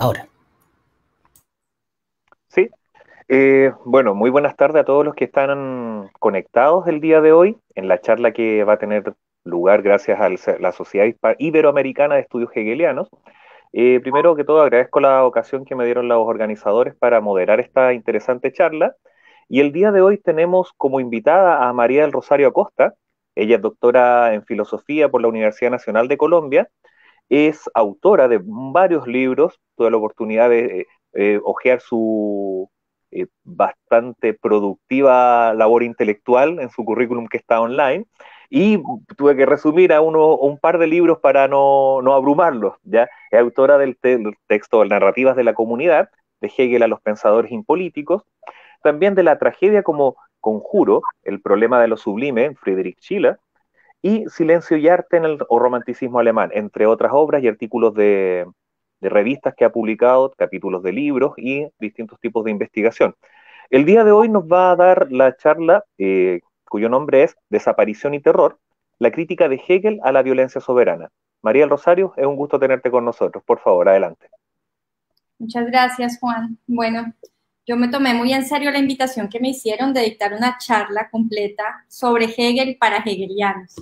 ahora. Sí, eh, bueno, muy buenas tardes a todos los que están conectados el día de hoy en la charla que va a tener lugar gracias a la Sociedad Iberoamericana de Estudios Hegelianos. Eh, primero que todo, agradezco la ocasión que me dieron los organizadores para moderar esta interesante charla. Y el día de hoy tenemos como invitada a María del Rosario Acosta. Ella es doctora en filosofía por la Universidad Nacional de Colombia. Es autora de varios libros. Tuve la oportunidad de eh, ojear su eh, bastante productiva labor intelectual en su currículum que está online y tuve que resumir a uno un par de libros para no, no abrumarlos. ¿ya? Es autora del, texto Narrativas de la Comunidad, de Hegel a los pensadores impolíticos, también de la tragedia como conjuro, el problema de lo sublime, Friedrich Schiller, y Silencio y arte en el romanticismo alemán, entre otras obras y artículos de, revistas que ha publicado, capítulos de libros y distintos tipos de investigación. El día de hoy nos va a dar la charla eh, cuyo nombre es Desaparición y Terror, la crítica de Hegel a la violencia soberana. María del Rosario, es un gusto tenerte con nosotros. Por favor, adelante. Muchas gracias, Juan. Bueno, yo me tomé muy en serio la invitación que me hicieron de dictar una charla completa sobre Hegel para hegelianos.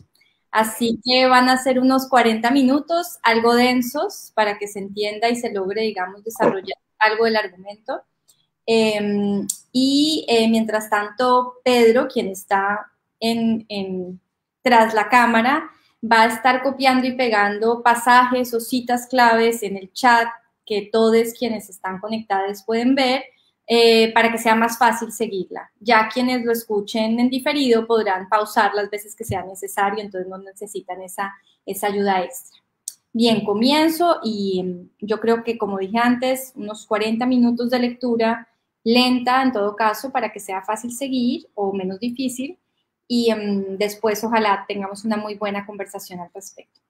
Así que van a ser unos 40 minutos, algo densos, para que se entienda y se logre, digamos, desarrollar algo del argumento. Em, y eh, mientras tanto, Pedro, quien está en, tras la cámara, va a estar copiando y pegando pasajes o citas claves en el chat que todos quienes están conectados pueden ver eh, para que sea más fácil seguirla. Ya quienes lo escuchen en diferido podrán pausar las veces que sea necesario, entonces no necesitan esa, esa ayuda extra. Bien, comienzo y em, yo creo que como dije antes, unos 40 minutos de lectura lenta en todo caso para que sea fácil seguir o menos difícil y em, después ojalá tengamos una muy buena conversación al respecto.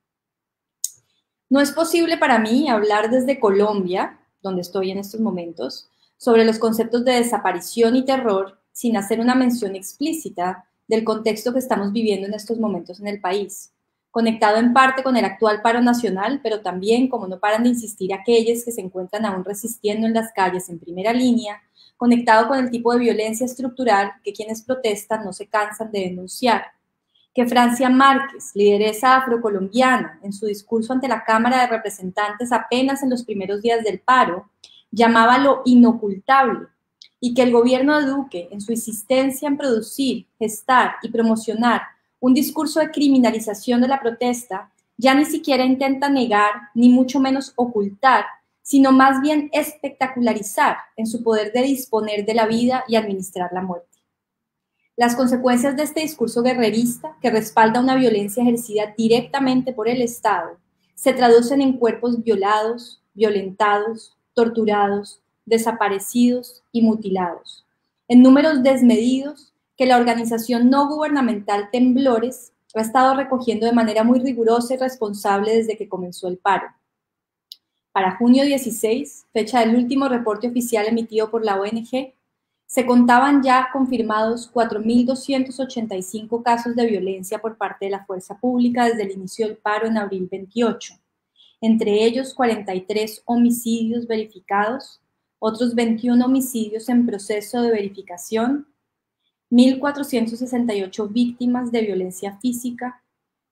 No es posible para mí hablar desde Colombia, donde estoy en estos momentos, sobre los conceptos de desaparición y terror sin hacer una mención explícita del contexto que estamos viviendo en estos momentos en el país, conectado en parte con el actual paro nacional, pero también, como no paran de insistir aquellos que se encuentran aún resistiendo en las calles en primera línea, conectado con el tipo de violencia estructural que quienes protestan no se cansan de denunciar. Que Francia Márquez, lideresa afrocolombiana, en su discurso ante la Cámara de Representantes apenas en los primeros días del paro, llamaba lo inocultable y que el gobierno de Duque, en su insistencia en producir, gestar y promocionar un discurso de criminalización de la protesta, ya ni siquiera intenta negar, ni mucho menos ocultar sino más bien espectacularizar en su poder de disponer de la vida y administrar la muerte. Las consecuencias de este discurso guerrerista, que respalda una violencia ejercida directamente por el Estado, se traducen en cuerpos violados, violentados, torturados, desaparecidos y mutilados, en números desmedidos que la organización no gubernamental Temblores ha estado recogiendo de manera muy rigurosa y responsable desde que comenzó el paro. Para junio 16, fecha del último reporte oficial emitido por la ONG, se contaban ya confirmados 4.285 casos de violencia por parte de la fuerza pública desde el inicio del paro en abril 28, entre ellos 43 homicidios verificados, otros 21 homicidios en proceso de verificación, 1.468 víctimas de violencia física,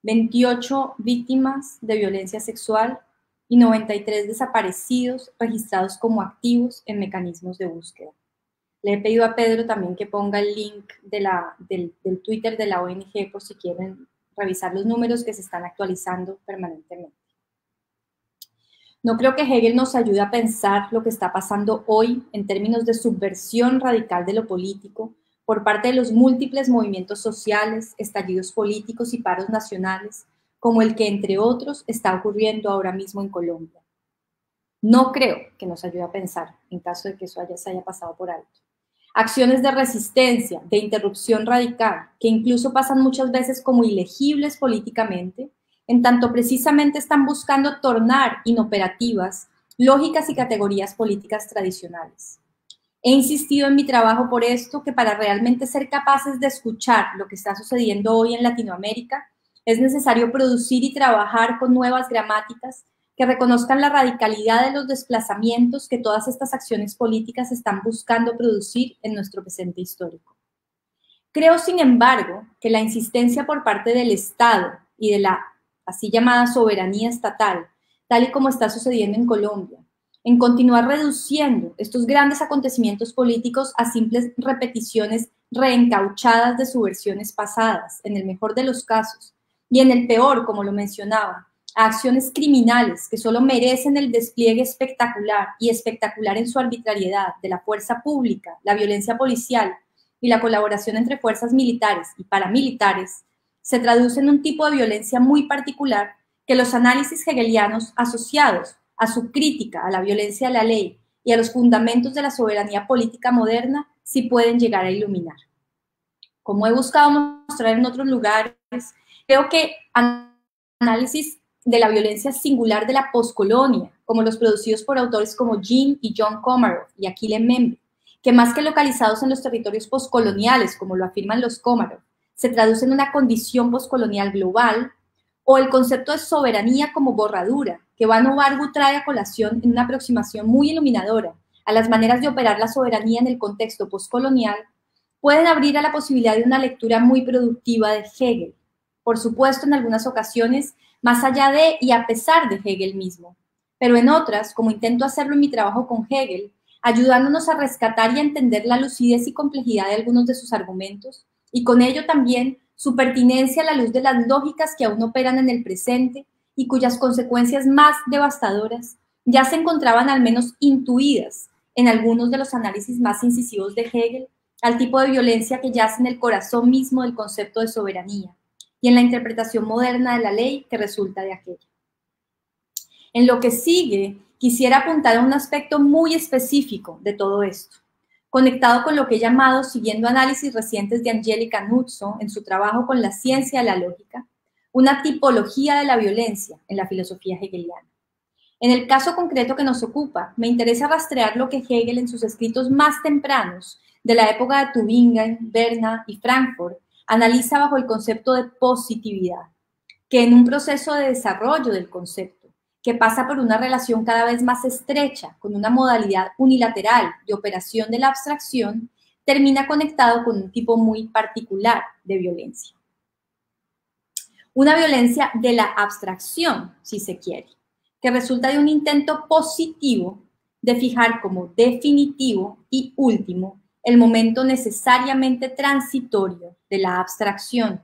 28 víctimas de violencia sexual y 93 desaparecidos registrados como activos en mecanismos de búsqueda. Le he pedido a Pedro también que ponga el link del, del Twitter de la ONG por si quieren revisar los números que se están actualizando permanentemente. No creo que Hegel nos ayude a pensar lo que está pasando hoy en términos de subversión radical de lo político por parte de los múltiples movimientos sociales, estallidos políticos y paros nacionales como el que, entre otros, está ocurriendo ahora mismo en Colombia. No creo que nos ayude a pensar, en caso de que eso haya, se haya pasado por alto. Acciones de resistencia, de interrupción radical, que incluso pasan muchas veces como ilegibles políticamente, en tanto precisamente están buscando tornar inoperativas lógicas y categorías políticas tradicionales. He insistido en mi trabajo por esto que para realmente ser capaces de escuchar lo que está sucediendo hoy en Latinoamérica, es necesario producir y trabajar con nuevas gramáticas que reconozcan la radicalidad de los desplazamientos que todas estas acciones políticas están buscando producir en nuestro presente histórico. Creo, sin embargo, que la insistencia por parte del Estado y de la así llamada soberanía estatal, tal y como está sucediendo en Colombia, en continuar reduciendo estos grandes acontecimientos políticos a simples repeticiones reencauchadas de subversiones pasadas, en el mejor de los casos, y en el peor, como lo mencionaba, a acciones criminales que solo merecen el despliegue espectacular y espectacular en su arbitrariedad de la fuerza pública, la violencia policial y la colaboración entre fuerzas militares y paramilitares, se traduce en un tipo de violencia muy particular que los análisis hegelianos asociados a su crítica a la violencia de la ley y a los fundamentos de la soberanía política moderna sí pueden llegar a iluminar. Como he buscado mostrar en otros lugares, creo que análisis de la violencia singular de la poscolonia, como los producidos por autores como Jean y John Komarov y Aquile Membe, que más que localizados en los territorios poscoloniales, como lo afirman los Komarov, se traduce en una condición poscolonial global, o el concepto de soberanía como borradura, que Van Bargu trae a colación en una aproximación muy iluminadora a las maneras de operar la soberanía en el contexto postcolonial, pueden abrir a la posibilidad de una lectura muy productiva de Hegel, por supuesto en algunas ocasiones más allá de y a pesar de Hegel mismo, pero en otras, como intento hacerlo en mi trabajo con Hegel, ayudándonos a rescatar y a entender la lucidez y complejidad de algunos de sus argumentos, y con ello también su pertinencia a la luz de las lógicas que aún operan en el presente y cuyas consecuencias más devastadoras ya se encontraban al menos intuidas en algunos de los análisis más incisivos de Hegel al tipo de violencia que yace en el corazón mismo del concepto de soberanía y en la interpretación moderna de la ley que resulta de aquella. En lo que sigue, quisiera apuntar a un aspecto muy específico de todo esto, conectado con lo que he llamado, siguiendo análisis recientes de Angelica Nuzzo en su trabajo con la ciencia de la lógica, una tipología de la violencia en la filosofía hegeliana. En el caso concreto que nos ocupa, me interesa rastrear lo que Hegel en sus escritos más tempranos, de la época de Tübingen, Berna y Frankfurt, analiza bajo el concepto de positividad, que en un proceso de desarrollo del concepto, que pasa por una relación cada vez más estrecha con una modalidad unilateral de operación de la abstracción, termina conectado con un tipo muy particular de violencia. Una violencia de la abstracción, si se quiere que resulta de un intento positivo de fijar como definitivo y último el momento necesariamente transitorio de la abstracción.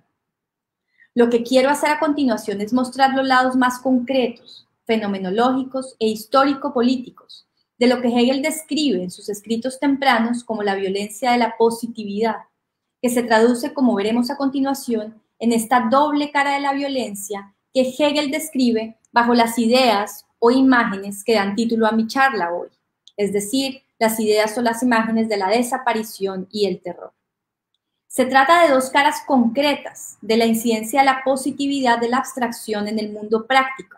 Lo que quiero hacer a continuación es mostrar los lados más concretos, fenomenológicos e histórico-políticos de lo que Hegel describe en sus escritos tempranos como la violencia de la positividad, que se traduce, como veremos a continuación, en esta doble cara de la violencia que Hegel describe bajo las ideas o imágenes que dan título a mi charla hoy, es decir, las ideas o las imágenes de la desaparición y el terror. Se trata de dos caras concretas de la incidencia de la positividad de la abstracción en el mundo práctico,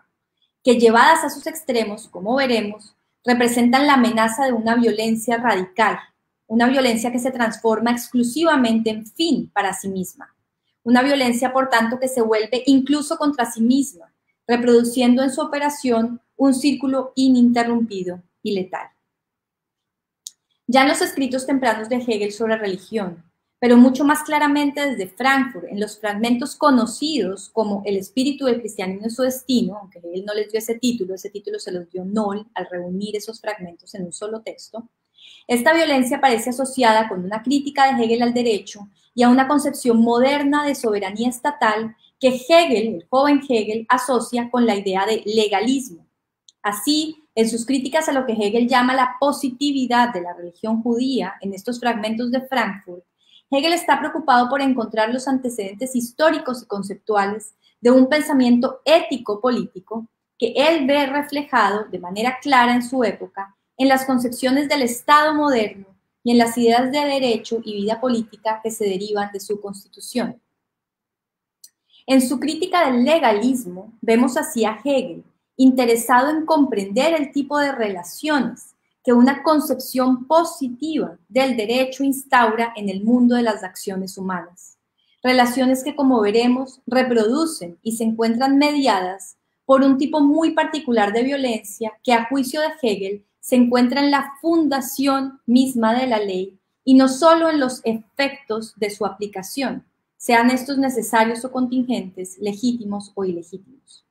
que llevadas a sus extremos, como veremos, representan la amenaza de una violencia radical, una violencia que se transforma exclusivamente en fin para sí misma, una violencia, por tanto, que se vuelve incluso contra sí misma, reproduciendo en su operación un círculo ininterrumpido y letal. Ya en los escritos tempranos de Hegel sobre religión, pero mucho más claramente desde Frankfurt, en los fragmentos conocidos como El espíritu del cristianismo y su destino, aunque Hegel no les dio ese título, ese título se los dio Noll al reunir esos fragmentos en un solo texto, esta violencia parece asociada con una crítica de Hegel al derecho y a una concepción moderna de soberanía estatal que Hegel, el joven Hegel, asocia con la idea de legalismo. Así, en sus críticas a lo que Hegel llama la positividad de la religión judía en estos fragmentos de Frankfurt, Hegel está preocupado por encontrar los antecedentes históricos y conceptuales de un pensamiento ético-político que él ve reflejado de manera clara en su época en las concepciones del Estado moderno y en las ideas de derecho y vida política que se derivan de su constitución. En su crítica del legalismo, vemos así a Hegel, interesado en comprender el tipo de relaciones que una concepción positiva del derecho instaura en el mundo de las acciones humanas. Relaciones que, como veremos, reproducen y se encuentran mediadas por un tipo muy particular de violencia que a juicio de Hegel se encuentra en la fundación misma de la ley y no solo en los efectos de su aplicación, sean estos necesarios o contingentes, legítimos o ilegítimos.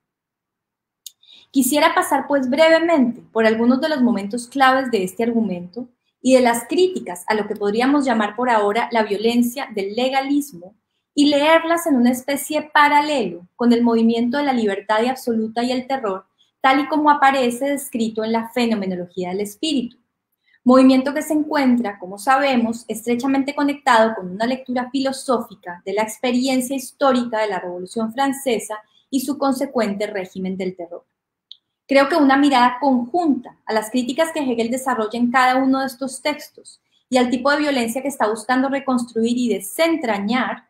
Quisiera pasar pues brevemente por algunos de los momentos claves de este argumento y de las críticas a lo que podríamos llamar por ahora la violencia del legalismo y leerlas en una especie paralelo con el movimiento de la libertad absoluta y el terror, tal y como aparece descrito en la fenomenología del espíritu. Movimiento que se encuentra, como sabemos, estrechamente conectado con una lectura filosófica de la experiencia histórica de la Revolución Francesa y su consecuente régimen del terror. Creo que una mirada conjunta a las críticas que Hegel desarrolla en cada uno de estos textos y al tipo de violencia que está buscando reconstruir y desentrañar,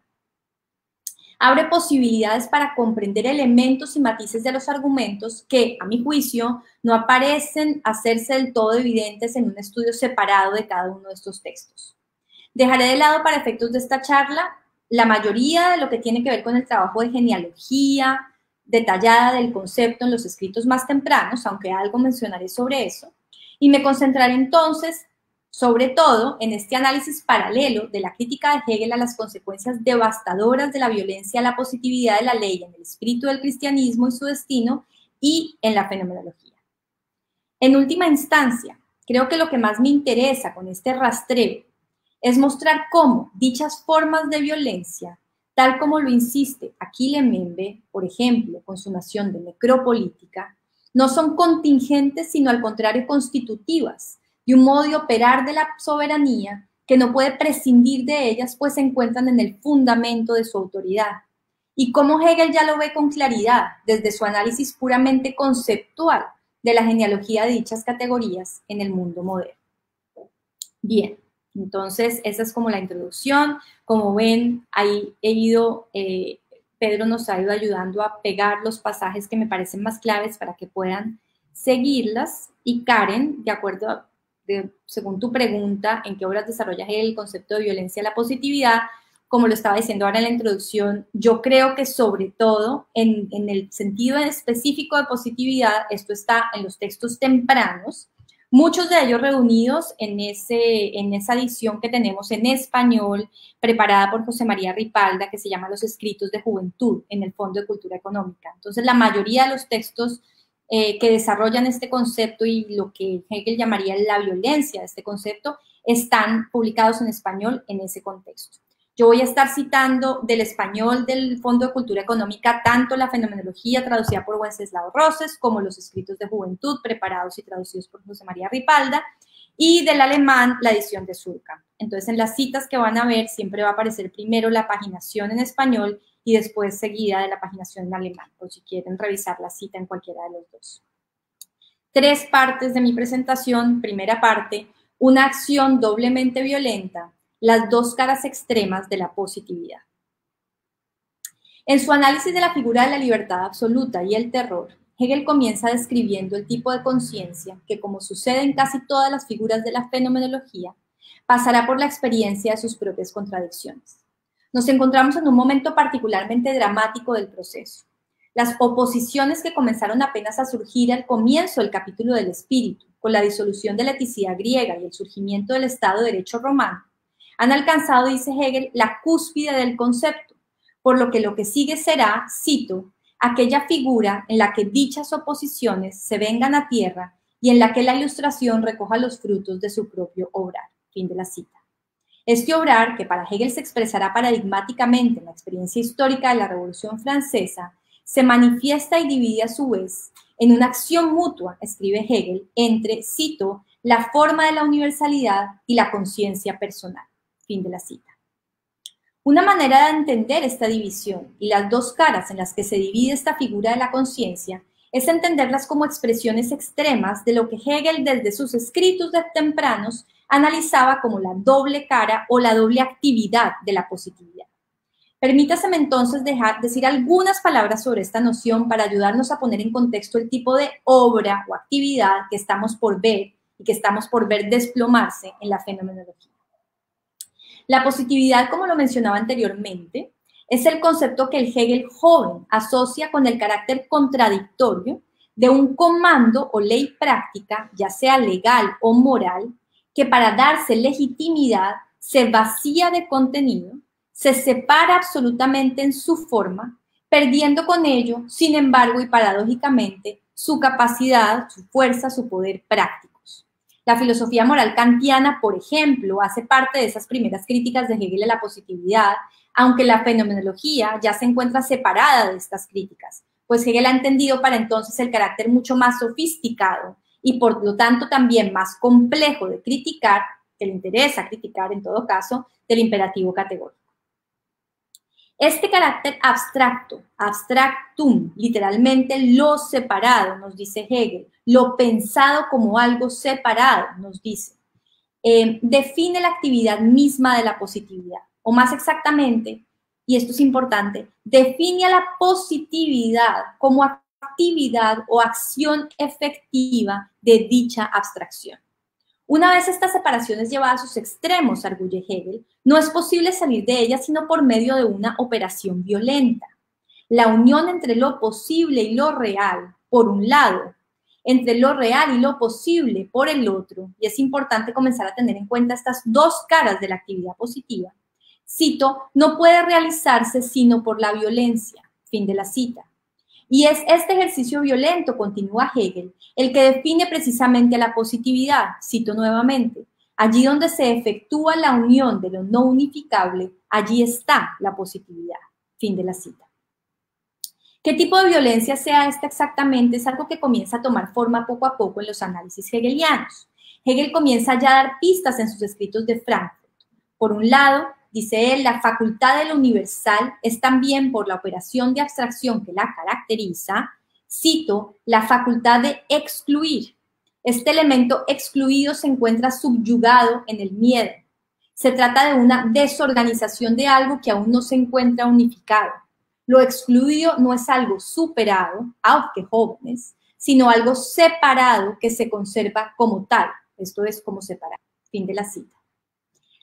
abre posibilidades para comprender elementos y matices de los argumentos que, a mi juicio, no aparecen hacerse del todo evidentes en un estudio separado de cada uno de estos textos. Dejaré de lado para efectos de esta charla la mayoría de lo que tiene que ver con el trabajo de genealogía, detallada del concepto en los escritos más tempranos, aunque algo mencionaré sobre eso, y me concentraré entonces sobre todo en este análisis paralelo de la crítica de Hegel a las consecuencias devastadoras de la violencia a la positividad de la ley en el espíritu del cristianismo y su destino y en la fenomenología. En última instancia, creo que lo que más me interesa con este rastreo es mostrar cómo dichas formas de violencia tal como lo insiste Aquile Membe, por ejemplo, con su nación de necropolítica, no son contingentes, sino al contrario constitutivas, de un modo de operar de la soberanía que no puede prescindir de ellas, pues se encuentran en el fundamento de su autoridad. Y como Hegel ya lo ve con claridad desde su análisis puramente conceptual de la genealogía de dichas categorías en el mundo moderno. Bien, entonces, esa es como la introducción. Como ven, ahí he ido, eh, Pedro nos ha ido ayudando a pegar los pasajes que me parecen más claves para que puedan seguirlas. Y Karen, de acuerdo, a, según tu pregunta, ¿en qué obras desarrollas el concepto de violencia a la positividad? Como lo estaba diciendo ahora en la introducción, yo creo que sobre todo en, en el sentido específico de positividad, esto está en los textos tempranos, Muchos de ellos reunidos en, ese, en esa edición que tenemos en español, preparada por José María Ripalda, que se llama Los Escritos de Juventud en el Fondo de Cultura Económica. Entonces, la mayoría de los textos eh, que desarrollan este concepto y lo que Hegel llamaría la violencia de este concepto están publicados en español en ese contexto. Yo voy a estar citando del español del Fondo de Cultura Económica tanto la fenomenología traducida por Wenceslao Roses como los escritos de juventud preparados y traducidos por José María Ripalda y del alemán la edición de Surka. Entonces en las citas que van a ver siempre va a aparecer primero la paginación en español y después seguida de la paginación en alemán, por si quieren revisar la cita en cualquiera de los dos. Tres partes de mi presentación. Primera parte, una acción doblemente violenta las dos caras extremas de la positividad. En su análisis de la figura de la libertad absoluta y el terror, Hegel comienza describiendo el tipo de conciencia que, como sucede en casi todas las figuras de la fenomenología, pasará por la experiencia de sus propias contradicciones. Nos encontramos en un momento particularmente dramático del proceso. Las oposiciones que comenzaron apenas a surgir al comienzo del capítulo del espíritu, con la disolución de la eticidad griega y el surgimiento del Estado de Derecho romano, han alcanzado, dice Hegel, la cúspide del concepto, por lo que lo que sigue será, cito, aquella figura en la que dichas oposiciones se vengan a tierra y en la que la ilustración recoja los frutos de su propio obrar. Fin de la cita. Este obrar, que para Hegel se expresará paradigmáticamente en la experiencia histórica de la Revolución Francesa, se manifiesta y divide a su vez en una acción mutua, escribe Hegel, entre, cito, la forma de la universalidad y la conciencia personal. Fin de la cita. Una manera de entender esta división y las dos caras en las que se divide esta figura de la conciencia es entenderlas como expresiones extremas de lo que Hegel desde sus escritos tempranos analizaba como la doble cara o la doble actividad de la positividad. Permítaseme entonces dejar, decir algunas palabras sobre esta noción para ayudarnos a poner en contexto el tipo de obra o actividad que estamos por ver y que estamos por ver desplomarse en la fenomenología. La positividad, como lo mencionaba anteriormente, es el concepto que el Hegel joven asocia con el carácter contradictorio de un comando o ley práctica, ya sea legal o moral, que para darse legitimidad se vacía de contenido, se separa absolutamente en su forma, perdiendo con ello, sin embargo y paradójicamente, su capacidad, su fuerza, su poder prácticos. La filosofía moral kantiana, por ejemplo, hace parte de esas primeras críticas de Hegel a la positividad, aunque la fenomenología ya se encuentra separada de estas críticas, pues Hegel ha entendido para entonces el carácter mucho más sofisticado y por lo tanto también más complejo de criticar, que le interesa criticar en todo caso, del imperativo categórico. Este carácter abstracto, abstractum, literalmente lo separado, nos dice Hegel, lo pensado como algo separado, nos dice, eh, define la actividad misma de la positividad, o más exactamente, y esto es importante, define a la positividad como actividad o acción efectiva de dicha abstracción. Una vez esta separación es llevada a sus extremos, arguye Hegel, no es posible salir de ella sino por medio de una operación violenta. La unión entre lo posible y lo real, por un lado, entre lo real y lo posible, por el otro, y es importante comenzar a tener en cuenta estas dos caras de la actividad positiva, cito, no puede realizarse sino por la violencia. Fin de la cita. Y es este ejercicio violento, continúa Hegel, el que define precisamente la positividad, cito nuevamente, allí donde se efectúa la unión de lo no unificable, allí está la positividad. Fin de la cita. ¿Qué tipo de violencia sea esta exactamente? Es algo que comienza a tomar forma poco a poco en los análisis hegelianos. Hegel comienza ya a dar pistas en sus escritos de Frankfurt. Por un lado, Dice él, la facultad de lo universal es también por la operación de abstracción que la caracteriza, cito, la facultad de excluir. Este elemento excluido se encuentra subyugado en el miedo. Se trata de una desorganización de algo que aún no se encuentra unificado. Lo excluido no es algo superado, aunque jóvenes, sino algo separado que se conserva como tal. Esto es como separar. Fin de la cita.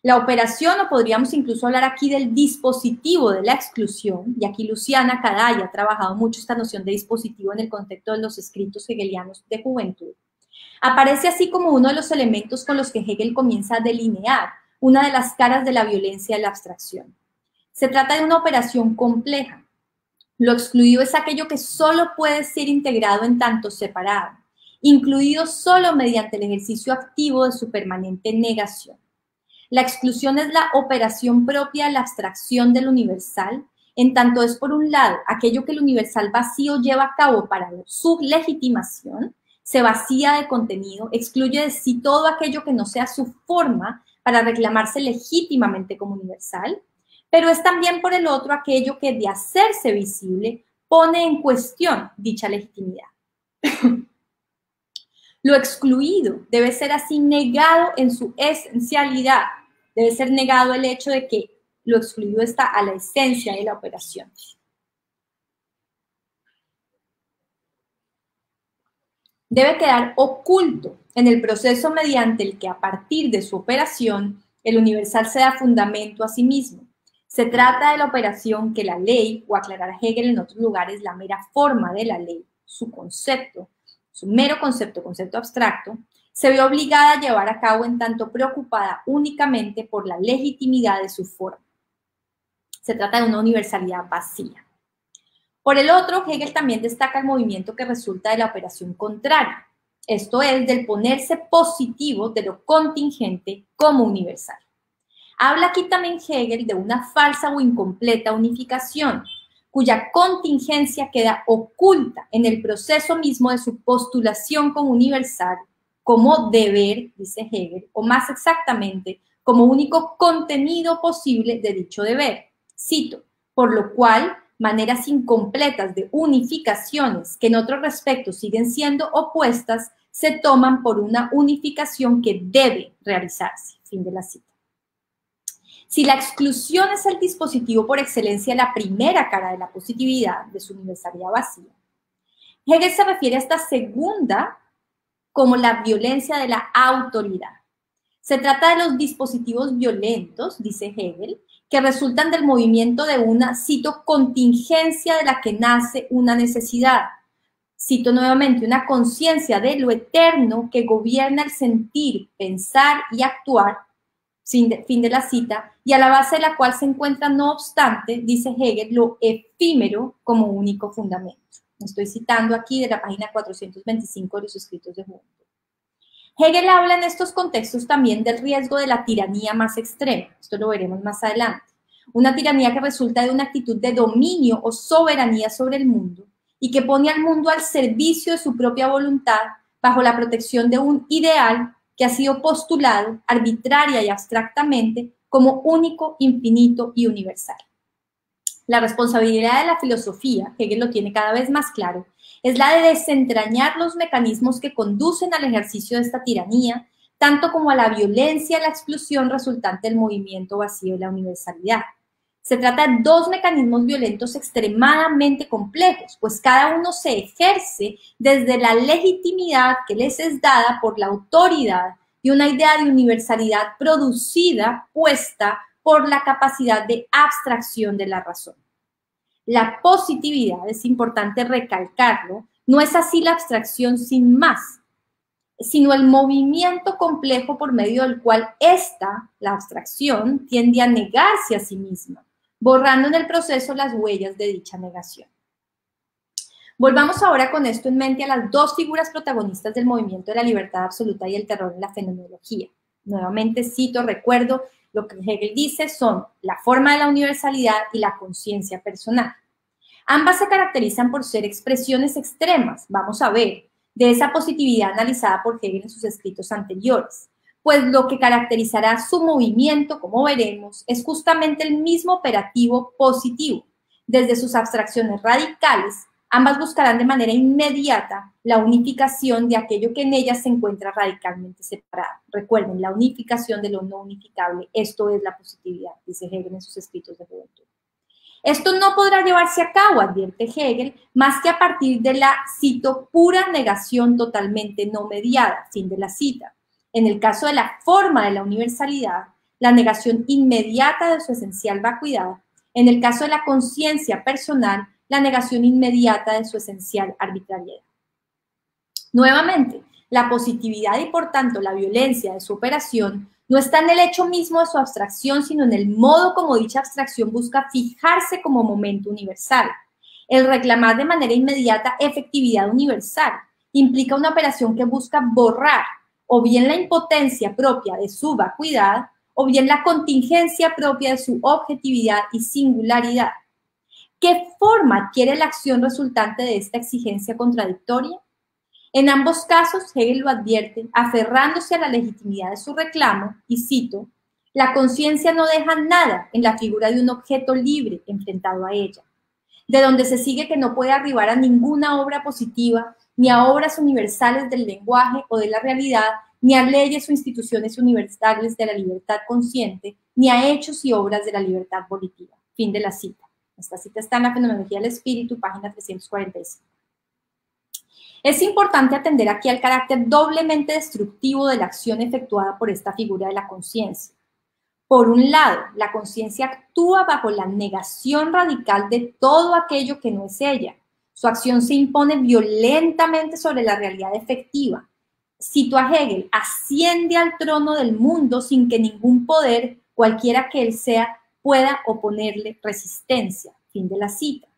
La operación, o podríamos incluso hablar aquí del dispositivo de la exclusión, y aquí Luciana Caday ha trabajado mucho esta noción de dispositivo en el contexto de los escritos hegelianos de juventud, aparece así como uno de los elementos con los que Hegel comienza a delinear una de las caras de la violencia de la abstracción. Se trata de una operación compleja. Lo excluido es aquello que solo puede ser integrado en tanto separado, incluido solo mediante el ejercicio activo de su permanente negación. La exclusión es la operación propia de la abstracción del universal, en tanto es, por un lado, aquello que el universal vacío lleva a cabo para su legitimación, se vacía de contenido, excluye de sí todo aquello que no sea su forma para reclamarse legítimamente como universal, pero es también, por el otro, aquello que de hacerse visible pone en cuestión dicha legitimidad. Lo excluido debe ser así negado en su esencialidad, debe ser negado el hecho de que lo excluido está a la esencia de la operación. Debe quedar oculto en el proceso mediante el que a partir de su operación el universal se da fundamento a sí mismo. Se trata de la operación que la ley, o aclarar Hegel en otros lugares, la mera forma de la ley, su concepto, su mero concepto, concepto abstracto, se ve obligada a llevar a cabo en tanto preocupada únicamente por la legitimidad de su forma. Se trata de una universalidad vacía. Por el otro, Hegel también destaca el movimiento que resulta de la operación contraria, esto es, del ponerse positivo de lo contingente como universal. Habla aquí también Hegel de una falsa o incompleta unificación, cuya contingencia queda oculta en el proceso mismo de su postulación como universal como deber, dice Hegel, o más exactamente, como único contenido posible de dicho deber. Cito, por lo cual, maneras incompletas de unificaciones que en otros respectos siguen siendo opuestas, se toman por una unificación que debe realizarse. Fin de la cita. Si la exclusión es el dispositivo por excelencia, la primera cara de la positividad, de su universalidad vacía, Hegel se refiere a esta segunda como la violencia de la autoridad. Se trata de los dispositivos violentos, dice Hegel, que resultan del movimiento de una, cito, contingencia de la que nace una necesidad. Cito nuevamente, una conciencia de lo eterno que gobierna el sentir, pensar y actuar, fin de, fin de la cita, y a la base de la cual se encuentra, no obstante, dice Hegel, lo efímero como único fundamento. Estoy citando aquí de la página 425 de los escritos de Juventud. Hegel habla en estos contextos también del riesgo de la tiranía más extrema. Esto lo veremos más adelante. Una tiranía que resulta de una actitud de dominio o soberanía sobre el mundo y que pone al mundo al servicio de su propia voluntad bajo la protección de un ideal que ha sido postulado arbitraria y abstractamente como único, infinito y universal. La responsabilidad de la filosofía, Hegel lo tiene cada vez más claro, es la de desentrañar los mecanismos que conducen al ejercicio de esta tiranía, tanto como a la violencia y la explosión resultante del movimiento vacío de la universalidad. Se trata de dos mecanismos violentos extremadamente complejos, pues cada uno se ejerce desde la legitimidad que les es dada por la autoridad y una idea de universalidad producida, puesta por la capacidad de abstracción de la razón. La positividad, es importante recalcarlo, no es así la abstracción sin más, sino el movimiento complejo por medio del cual esta, la abstracción, tiende a negarse a sí misma, borrando en el proceso las huellas de dicha negación. Volvamos ahora con esto en mente a las dos figuras protagonistas del movimiento de la libertad absoluta y el terror en la fenomenología. Nuevamente cito, recuerdo, lo que Hegel dice son la forma de la universalidad y la conciencia personal. Ambas se caracterizan por ser expresiones extremas, vamos a ver, de esa positividad analizada por Hegel en sus escritos anteriores, pues lo que caracterizará su movimiento, como veremos, es justamente el mismo operativo positivo. Desde sus abstracciones radicales, ambas buscarán de manera inmediata la unificación de aquello que en ellas se encuentra radicalmente separado. Recuerden, la unificación de lo no unificable, esto es la positividad, dice Hegel en sus escritos de juventud. Esto no podrá llevarse a cabo, advierte Hegel, más que a partir de la, cito, pura negación totalmente no mediada, fin de la cita. En el caso de la forma de la universalidad, la negación inmediata de su esencial vacuidad. En el caso de la conciencia personal, la negación inmediata de su esencial arbitrariedad. Nuevamente, la positividad y por tanto la violencia de su operación no está en el hecho mismo de su abstracción, sino en el modo como dicha abstracción busca fijarse como momento universal. El reclamar de manera inmediata efectividad universal implica una operación que busca borrar o bien la impotencia propia de su vacuidad o bien la contingencia propia de su objetividad y singularidad. ¿Qué forma adquiere la acción resultante de esta exigencia contradictoria? En ambos casos, Hegel lo advierte, aferrándose a la legitimidad de su reclamo, y cito, la conciencia no deja nada en la figura de un objeto libre enfrentado a ella, de donde se sigue que no puede arribar a ninguna obra positiva, ni a obras universales del lenguaje o de la realidad, ni a leyes o instituciones universales de la libertad consciente, ni a hechos y obras de la libertad volitiva. Fin de la cita. Esta cita está en la Fenomenología del Espíritu, página 345. Es importante atender aquí al carácter doblemente destructivo de la acción efectuada por esta figura de la conciencia. Por un lado, la conciencia actúa bajo la negación radical de todo aquello que no es ella. Su acción se impone violentamente sobre la realidad efectiva. Cito a Hegel, asciende al trono del mundo sin que ningún poder, cualquiera que él sea, pueda oponerle resistencia. Fin de la cita.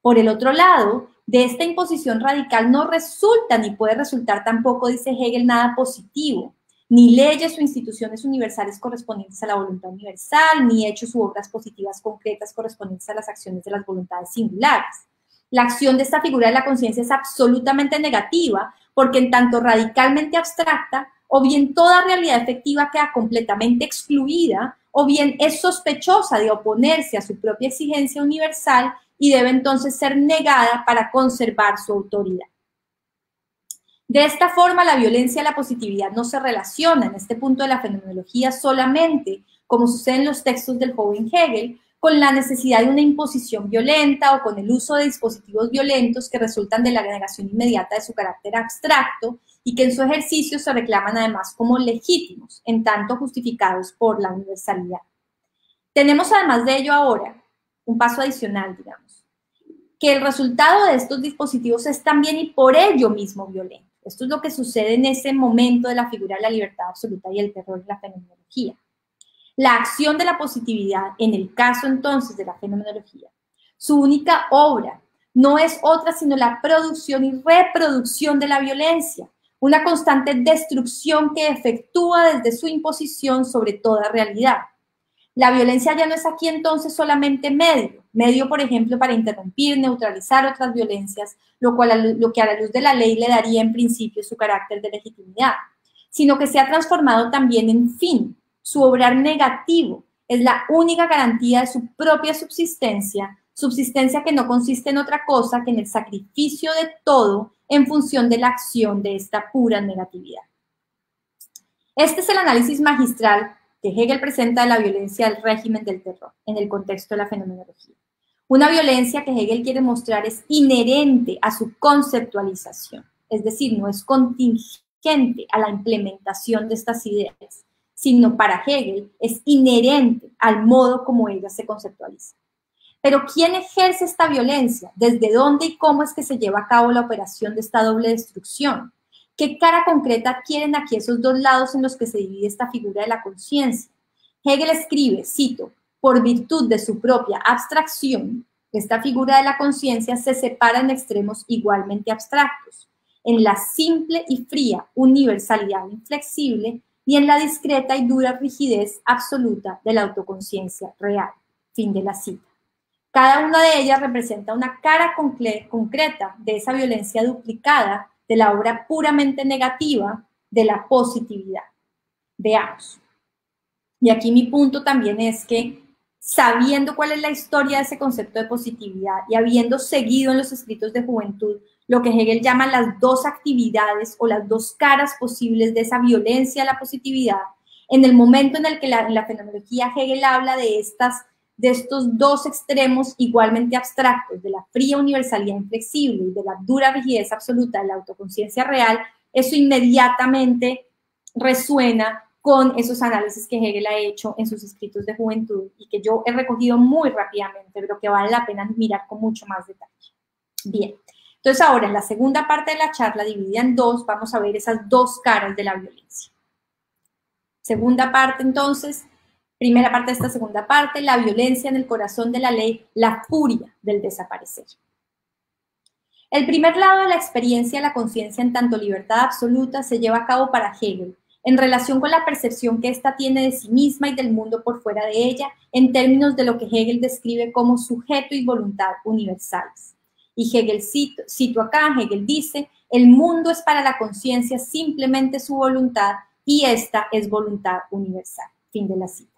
Por el otro lado, de esta imposición radical no resulta ni puede resultar tampoco, dice Hegel, nada positivo, ni leyes o instituciones universales correspondientes a la voluntad universal, ni hechos u obras positivas concretas correspondientes a las acciones de las voluntades singulares. La acción de esta figura de la conciencia es absolutamente negativa, porque en tanto radicalmente abstracta, o bien toda realidad efectiva queda completamente excluida, o bien es sospechosa de oponerse a su propia exigencia universal y debe entonces ser negada para conservar su autoridad. De esta forma, la violencia y la positividad no se relacionan en este punto de la fenomenología solamente, como sucede en los textos del joven Hegel, con la necesidad de una imposición violenta o con el uso de dispositivos violentos que resultan de la negación inmediata de su carácter abstracto y que en su ejercicio se reclaman además como legítimos, en tanto justificados por la universalidad. Tenemos además de ello ahora un paso adicional, digamos, que el resultado de estos dispositivos es también y por ello mismo violento. Esto es lo que sucede en ese momento de la figura de la libertad absoluta y el terror de la fenomenología. La acción de la positividad, en el caso entonces de la fenomenología, su única obra no es otra sino la producción y reproducción de la violencia, una constante destrucción que efectúa desde su imposición sobre toda realidad. La violencia ya no es aquí entonces solamente medio, medio por ejemplo para interrumpir, neutralizar otras violencias, lo, cual, lo que a la luz de la ley le daría en principio su carácter de legitimidad, sino que se ha transformado también en fin, su obrar negativo es la única garantía de su propia subsistencia, subsistencia que no consiste en otra cosa que en el sacrificio de todo en función de la acción de esta pura negatividad. Este es el análisis magistral que Hegel presenta de la violencia del régimen del terror en el contexto de la fenomenología. Una violencia que Hegel quiere mostrar es inherente a su conceptualización, es decir, no es contingente a la implementación de estas ideas, sino para Hegel es inherente al modo como ellas se conceptualizan. Pero ¿quién ejerce esta violencia? ¿Desde dónde y cómo es que se lleva a cabo la operación de esta doble destrucción? ¿Qué cara concreta adquieren aquí esos dos lados en los que se divide esta figura de la conciencia? Hegel escribe, cito, por virtud de su propia abstracción, esta figura de la conciencia se separa en extremos igualmente abstractos, en la simple y fría universalidad inflexible y en la discreta y dura rigidez absoluta de la autoconciencia real. Fin de la cita. Cada una de ellas representa una cara concreta de esa violencia duplicada de la obra puramente negativa de la positividad. Veamos. Y aquí mi punto también es que sabiendo cuál es la historia de ese concepto de positividad y habiendo seguido en los escritos de juventud lo que Hegel llama las dos actividades o las dos caras posibles de esa violencia a la positividad, en el momento en el que la, en la fenomenología Hegel habla de estas de estos dos extremos igualmente abstractos, de la fría universalidad inflexible y de la dura rigidez absoluta de la autoconciencia real, eso inmediatamente resuena con esos análisis que Hegel ha hecho en sus escritos de juventud y que yo he recogido muy rápidamente, pero que vale la pena mirar con mucho más detalle. Bien, entonces ahora en la segunda parte de la charla, dividida en dos, vamos a ver esas dos caras de la violencia. Segunda parte entonces, Primera parte de esta segunda parte, la violencia en el corazón de la ley, la furia del desaparecer. El primer lado de la experiencia de la conciencia en tanto libertad absoluta se lleva a cabo para Hegel, en relación con la percepción que ésta tiene de sí misma y del mundo por fuera de ella, en términos de lo que Hegel describe como sujeto y voluntad universales. Y Hegel cito, cito acá, Hegel dice, el mundo es para la conciencia simplemente su voluntad y esta es voluntad universal. Fin de la cita.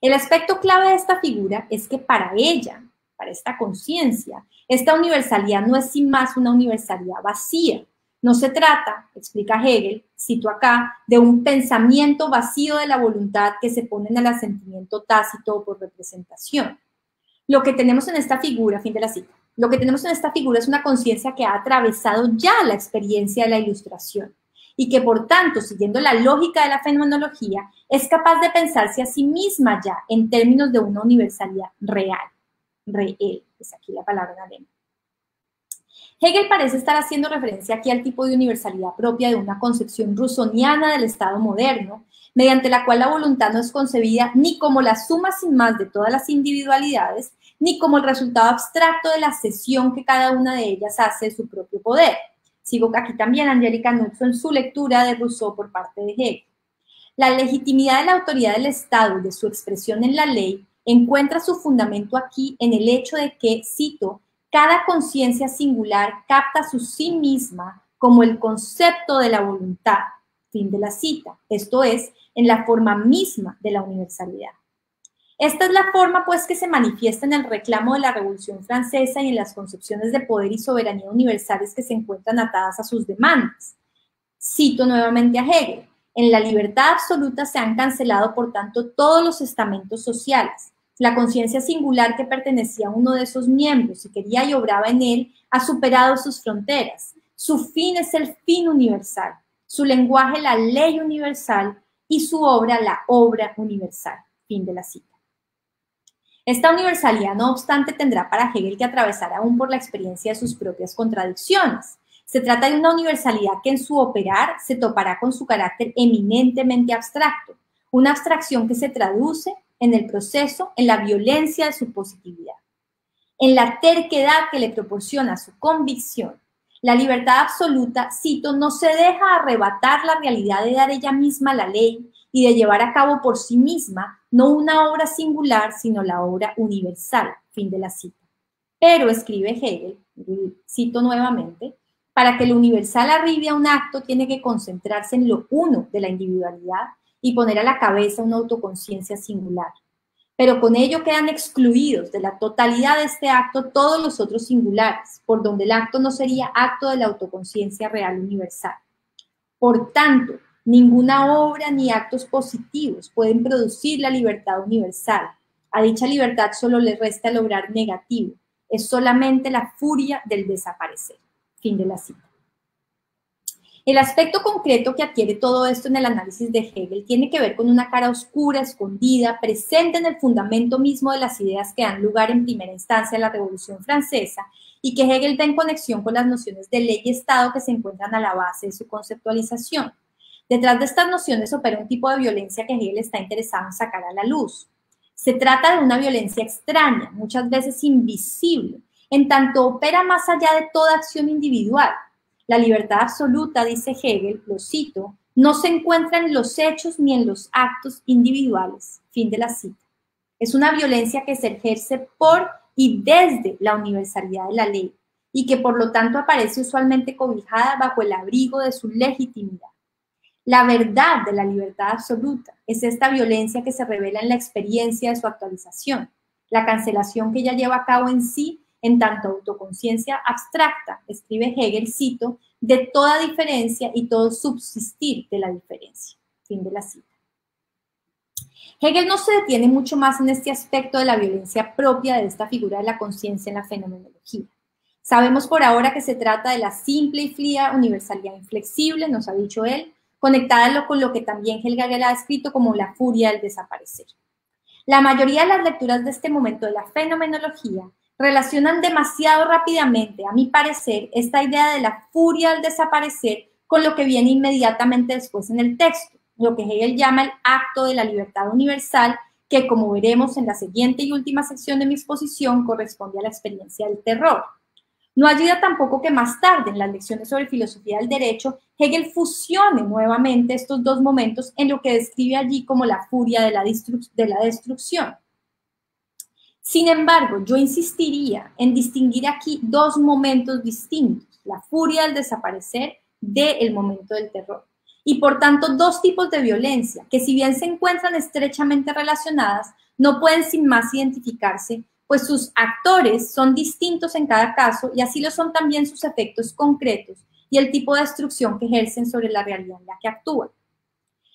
El aspecto clave de esta figura es que para ella, para esta conciencia, esta universalidad no es sin más una universalidad vacía. No se trata, explica Hegel, cito acá, de un pensamiento vacío de la voluntad que se pone en el asentimiento tácito por representación. Lo que tenemos en esta figura, fin de la cita, lo que tenemos en esta figura es una conciencia que ha atravesado ya la experiencia de la ilustración y que por tanto, siguiendo la lógica de la fenomenología, es capaz de pensarse a sí misma ya en términos de una universalidad real. Real, es aquí la palabra en alemán. Hegel parece estar haciendo referencia aquí al tipo de universalidad propia de una concepción rusoniana del Estado moderno, mediante la cual la voluntad no es concebida ni como la suma sin más de todas las individualidades, ni como el resultado abstracto de la cesión que cada una de ellas hace de su propio poder. Sigo aquí también Angélica en su lectura de Rousseau por parte de Hegel. La legitimidad de la autoridad del Estado y de su expresión en la ley encuentra su fundamento aquí en el hecho de que, cito, cada conciencia singular capta su sí misma como el concepto de la voluntad, fin de la cita, esto es, en la forma misma de la universalidad. Esta es la forma, pues, que se manifiesta en el reclamo de la Revolución Francesa y en las concepciones de poder y soberanía universales que se encuentran atadas a sus demandas. Cito nuevamente a Hegel. En la libertad absoluta se han cancelado, por tanto, todos los estamentos sociales. La conciencia singular que pertenecía a uno de esos miembros y quería y obraba en él ha superado sus fronteras. Su fin es el fin universal. su lenguaje la ley universal y su obra la obra universal. Fin de la cita. Esta universalidad, no obstante, tendrá para Hegel que atravesar aún por la experiencia de sus propias contradicciones. Se trata de una universalidad que en su operar se topará con su carácter eminentemente abstracto, una abstracción que se traduce en el proceso en la violencia de su positividad, en la terquedad que le proporciona su convicción. La libertad absoluta, cito, no se deja arrebatar la realidad de dar ella misma la ley y de llevar a cabo por sí misma no una obra singular, sino la obra universal. Fin de la cita. Pero, escribe Hegel, cito nuevamente, para que lo universal arribe a un acto tiene que concentrarse en lo uno de la individualidad y poner a la cabeza una autoconciencia singular. Pero con ello quedan excluidos de la totalidad de este acto todos los otros singulares, por donde el acto no sería acto de la autoconciencia real universal. Por tanto, Ninguna obra ni actos positivos pueden producir la libertad universal. A dicha libertad solo le resta lograr negativo. Es solamente la furia del desaparecer. Fin de la cita. El aspecto concreto que adquiere todo esto en el análisis de Hegel tiene que ver con una cara oscura, escondida, presente en el fundamento mismo de las ideas que dan lugar en primera instancia a la Revolución Francesa y que Hegel da en conexión con las nociones de ley y Estado que se encuentran a la base de su conceptualización. Detrás de estas nociones opera un tipo de violencia que Hegel está interesado en sacar a la luz. Se trata de una violencia extraña, muchas veces invisible, en tanto opera más allá de toda acción individual. La libertad absoluta, dice Hegel, lo cito, no se encuentra en los hechos ni en los actos individuales. Fin de la cita. Es una violencia que se ejerce por y desde la universalidad de la ley y que por lo tanto aparece usualmente cobijada bajo el abrigo de su legitimidad. La verdad de la libertad absoluta es esta violencia que se revela en la experiencia de su actualización, la cancelación que ella lleva a cabo en sí en tanto autoconciencia abstracta, escribe Hegel, cito, de toda diferencia y todo subsistir de la diferencia. Fin de la cita. Hegel no se detiene mucho más en este aspecto de la violencia propia de esta figura de la conciencia en la fenomenología. Sabemos por ahora que se trata de la simple y fría universalidad inflexible, nos ha dicho él, conectada con lo que también Hegel ha escrito como la furia del desaparecer. La mayoría de las lecturas de este momento de la fenomenología relacionan demasiado rápidamente, a mi parecer, esta idea de la furia del desaparecer con lo que viene inmediatamente después en el texto, lo que Hegel llama el acto de la libertad universal, que como veremos en la siguiente y última sección de mi exposición corresponde a la experiencia del terror. No ayuda tampoco que más tarde, en las lecciones sobre filosofía del derecho, Hegel fusione nuevamente estos dos momentos en lo que describe allí como la furia de la, de destrucción. Sin embargo, yo insistiría en distinguir aquí dos momentos distintos, la furia del desaparecer del momento del terror. Y por tanto, dos tipos de violencia que si bien se encuentran estrechamente relacionadas, no pueden sin más identificarse pues sus actores son distintos en cada caso y así lo son también sus efectos concretos y el tipo de destrucción que ejercen sobre la realidad en la que actúan.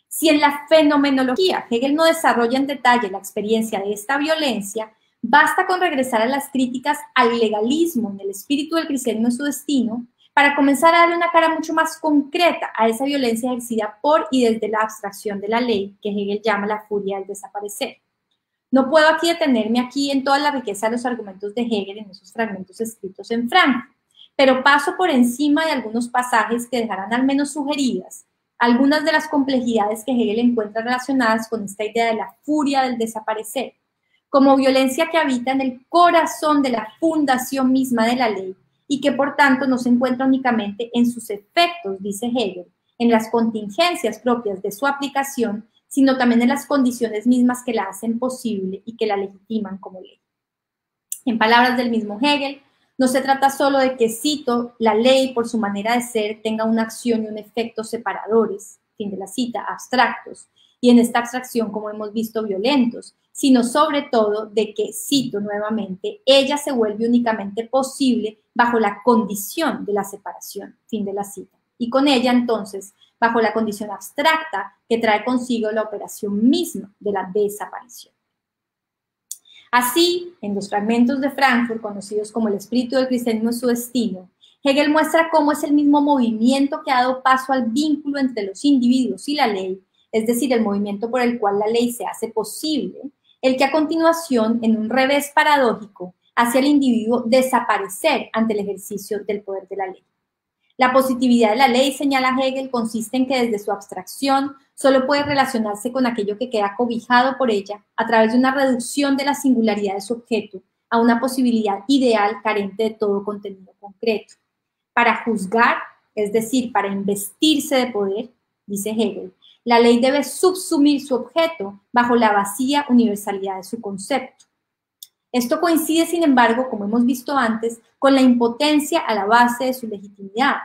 Si en la fenomenología Hegel no desarrolla en detalle la experiencia de esta violencia, basta con regresar a las críticas al legalismo en el espíritu del cristianismo en su destino para comenzar a darle una cara mucho más concreta a esa violencia ejercida por y desde la abstracción de la ley que Hegel llama la furia del desaparecer. No puedo aquí detenerme aquí en toda la riqueza de los argumentos de Hegel en esos fragmentos escritos en Frankfurt, pero paso por encima de algunos pasajes que dejarán al menos sugeridas algunas de las complejidades que Hegel encuentra relacionadas con esta idea de la furia del desaparecer, como violencia que habita en el corazón de la fundación misma de la ley y que por tanto no se encuentra únicamente en sus efectos, dice Hegel, en las contingencias propias de su aplicación, sino también en las condiciones mismas que la hacen posible y que la legitiman como ley. En palabras del mismo Hegel, no se trata solo de que, cito, la ley por su manera de ser tenga una acción y un efecto separadores, fin de la cita, abstractos, y en esta abstracción, como hemos visto, violentos, sino sobre todo de que, cito nuevamente, ella se vuelve únicamente posible bajo la condición de la separación, fin de la cita. Y con ella entonces bajo la condición abstracta que trae consigo la operación misma de la desaparición. Así, en los fragmentos de Frankfurt, conocidos como el espíritu del cristianismo y su destino, Hegel muestra cómo es el mismo movimiento que ha dado paso al vínculo entre los individuos y la ley, es decir, el movimiento por el cual la ley se hace posible, el que a continuación, en un revés paradójico, hace al individuo desaparecer ante el ejercicio del poder de la ley. La positividad de la ley, señala Hegel, consiste en que desde su abstracción solo puede relacionarse con aquello que queda cobijado por ella a través de una reducción de la singularidad de su objeto a una posibilidad ideal carente de todo contenido concreto. Para juzgar, es decir, para investirse de poder, dice Hegel, la ley debe subsumir su objeto bajo la vacía universalidad de su concepto. Esto coincide, sin embargo, como hemos visto antes, con la impotencia a la base de su legitimidad.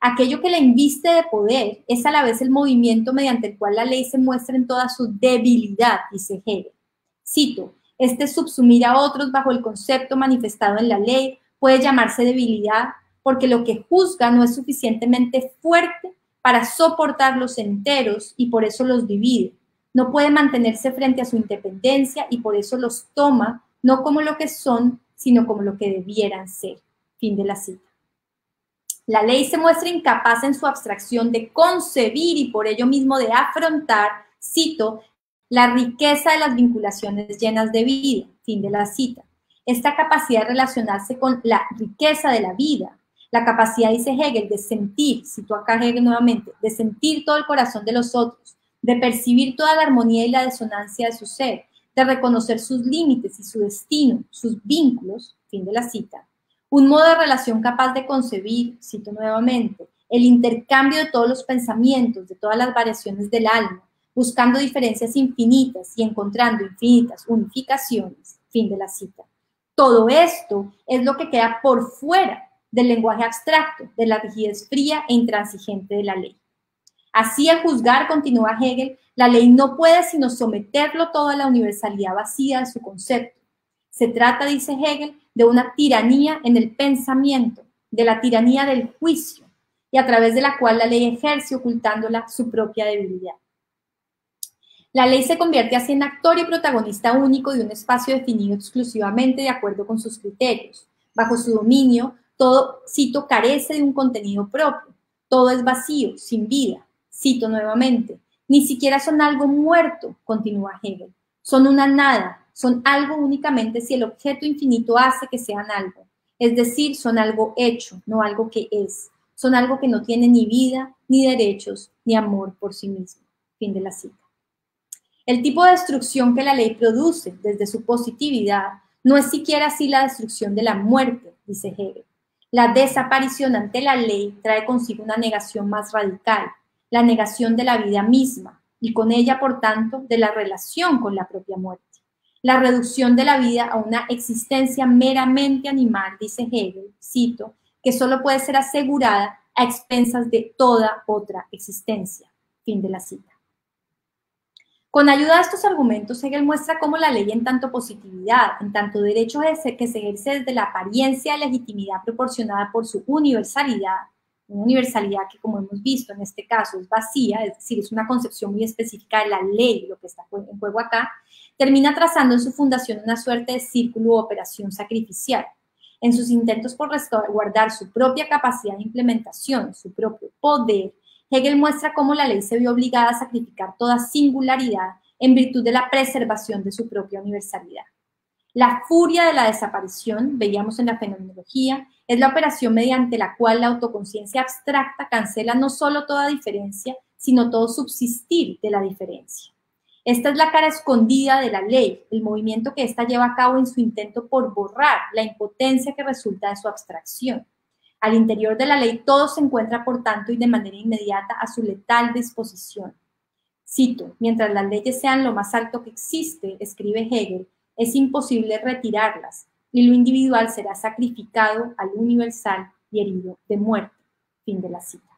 Aquello que la inviste de poder es a la vez el movimiento mediante el cual la ley se muestra en toda su debilidad, dice Hegel. Cito, este subsumir a otros bajo el concepto manifestado en la ley puede llamarse debilidad porque lo que juzga no es suficientemente fuerte para soportarlos enteros y por eso los divide. No puede mantenerse frente a su independencia y por eso los toma no como lo que son, sino como lo que debieran ser. Fin de la cita. La ley se muestra incapaz en su abstracción de concebir y por ello mismo de afrontar, cito, la riqueza de las vinculaciones llenas de vida. Fin de la cita. Esta capacidad de relacionarse con la riqueza de la vida, la capacidad, dice Hegel, de sentir, cito acá Hegel nuevamente, de sentir todo el corazón de los otros, de percibir toda la armonía y la disonancia de su ser, de reconocer sus límites y su destino, sus vínculos, fin de la cita. Un modo de relación capaz de concebir, cito nuevamente, el intercambio de todos los pensamientos, de todas las variaciones del alma, buscando diferencias infinitas y encontrando infinitas unificaciones, fin de la cita. Todo esto es lo que queda por fuera del lenguaje abstracto, de la rigidez fría e intransigente de la ley. Así, al juzgar, continúa Hegel, la ley no puede sino someterlo todo a la universalidad vacía de su concepto. Se trata, dice Hegel, de una tiranía en el pensamiento, de la tiranía del juicio, y a través de la cual la ley ejerce ocultándola su propia debilidad. La ley se convierte así en actor y protagonista único de un espacio definido exclusivamente de acuerdo con sus criterios. Bajo su dominio, todo, cito, carece de un contenido propio, todo es vacío, sin vida. Cito nuevamente, ni siquiera son algo muerto, continúa Hegel, son una nada, son algo únicamente si el objeto infinito hace que sean algo, es decir, son algo hecho, no algo que es, son algo que no tiene ni vida, ni derechos, ni amor por sí mismo. Fin de la cita. El tipo de destrucción que la ley produce desde su positividad no es siquiera así la destrucción de la muerte, dice Hegel. La desaparición ante la ley trae consigo una negación más radical, la negación de la vida misma y con ella, por tanto, de la relación con la propia muerte. La reducción de la vida a una existencia meramente animal, dice Hegel, cito, que solo puede ser asegurada a expensas de toda otra existencia. Fin de la cita. Con ayuda de estos argumentos, Hegel muestra cómo la ley en tanto positividad, en tanto derecho que se ejerce desde la apariencia de legitimidad proporcionada por su universalidad, una universalidad que como hemos visto en este caso es vacía, es decir, es una concepción muy específica de la ley, lo que está en juego acá, termina trazando en su fundación una suerte de círculo o operación sacrificial. En sus intentos por resguardar su propia capacidad de implementación, su propio poder, Hegel muestra cómo la ley se vio obligada a sacrificar toda singularidad en virtud de la preservación de su propia universalidad. La furia de la desaparición, veíamos en la fenomenología, es la operación mediante la cual la autoconciencia abstracta cancela no solo toda diferencia, sino todo subsistir de la diferencia. Esta es la cara escondida de la ley, el movimiento que ésta lleva a cabo en su intento por borrar la impotencia que resulta de su abstracción. Al interior de la ley todo se encuentra, por tanto, y de manera inmediata a su letal disposición. Cito, mientras las leyes sean lo más alto que existe, escribe Hegel, es imposible retirarlas y lo individual será sacrificado al universal y herido de muerte. Fin de la cita.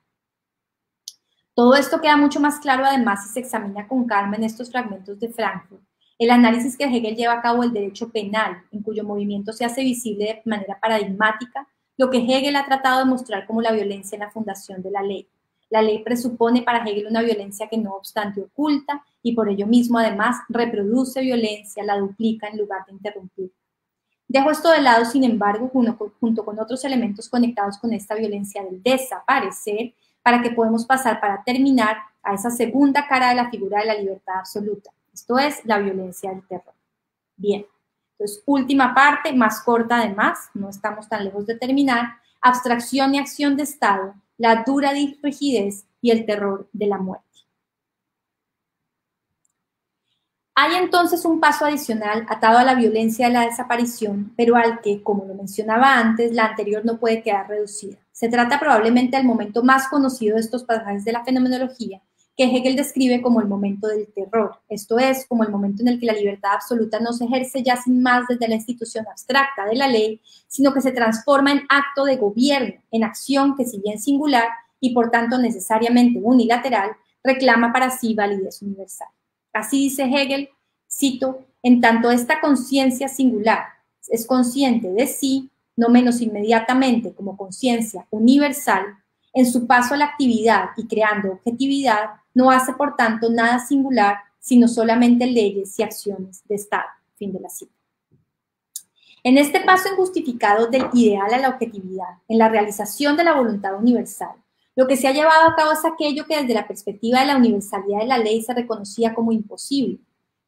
Todo esto queda mucho más claro además si se examina con calma en estos fragmentos de Frankfurt. El análisis que Hegel lleva a cabo del derecho penal, en cuyo movimiento se hace visible de manera paradigmática lo que Hegel ha tratado de mostrar como la violencia en la fundación de la ley. La ley presupone para Hegel una violencia que no obstante oculta y por ello mismo además reproduce violencia, la duplica en lugar de interrumpir. Dejo esto de lado, sin embargo, junto con, otros elementos conectados con esta violencia del desaparecer, para que podamos pasar para terminar a esa segunda cara de la figura de la libertad absoluta. Esto es la violencia del terror. Bien, entonces última parte, más corta además, no estamos tan lejos de terminar, abstracción y acción de Estado, la dura rigidez y el terror de la muerte. Hay entonces un paso adicional atado a la violencia de la desaparición, pero al que, como lo mencionaba antes, la anterior no puede quedar reducida. Se trata probablemente del momento más conocido de estos pasajes de la fenomenología, que Hegel describe como el momento del terror, esto es, como el momento en el que la libertad absoluta no se ejerce ya sin más desde la institución abstracta de la ley, sino que se transforma en acto de gobierno, en acción que si bien singular y por tanto necesariamente unilateral, reclama para sí validez universal. Así dice Hegel, cito, en tanto esta conciencia singular es consciente de sí, no menos inmediatamente como conciencia universal, en su paso a la actividad y creando objetividad, no hace por tanto nada singular, sino solamente leyes y acciones de Estado. Fin de la cita. En este paso injustificado del ideal a la objetividad, en la realización de la voluntad universal, lo que se ha llevado a cabo es aquello que desde la perspectiva de la universalidad de la ley se reconocía como imposible.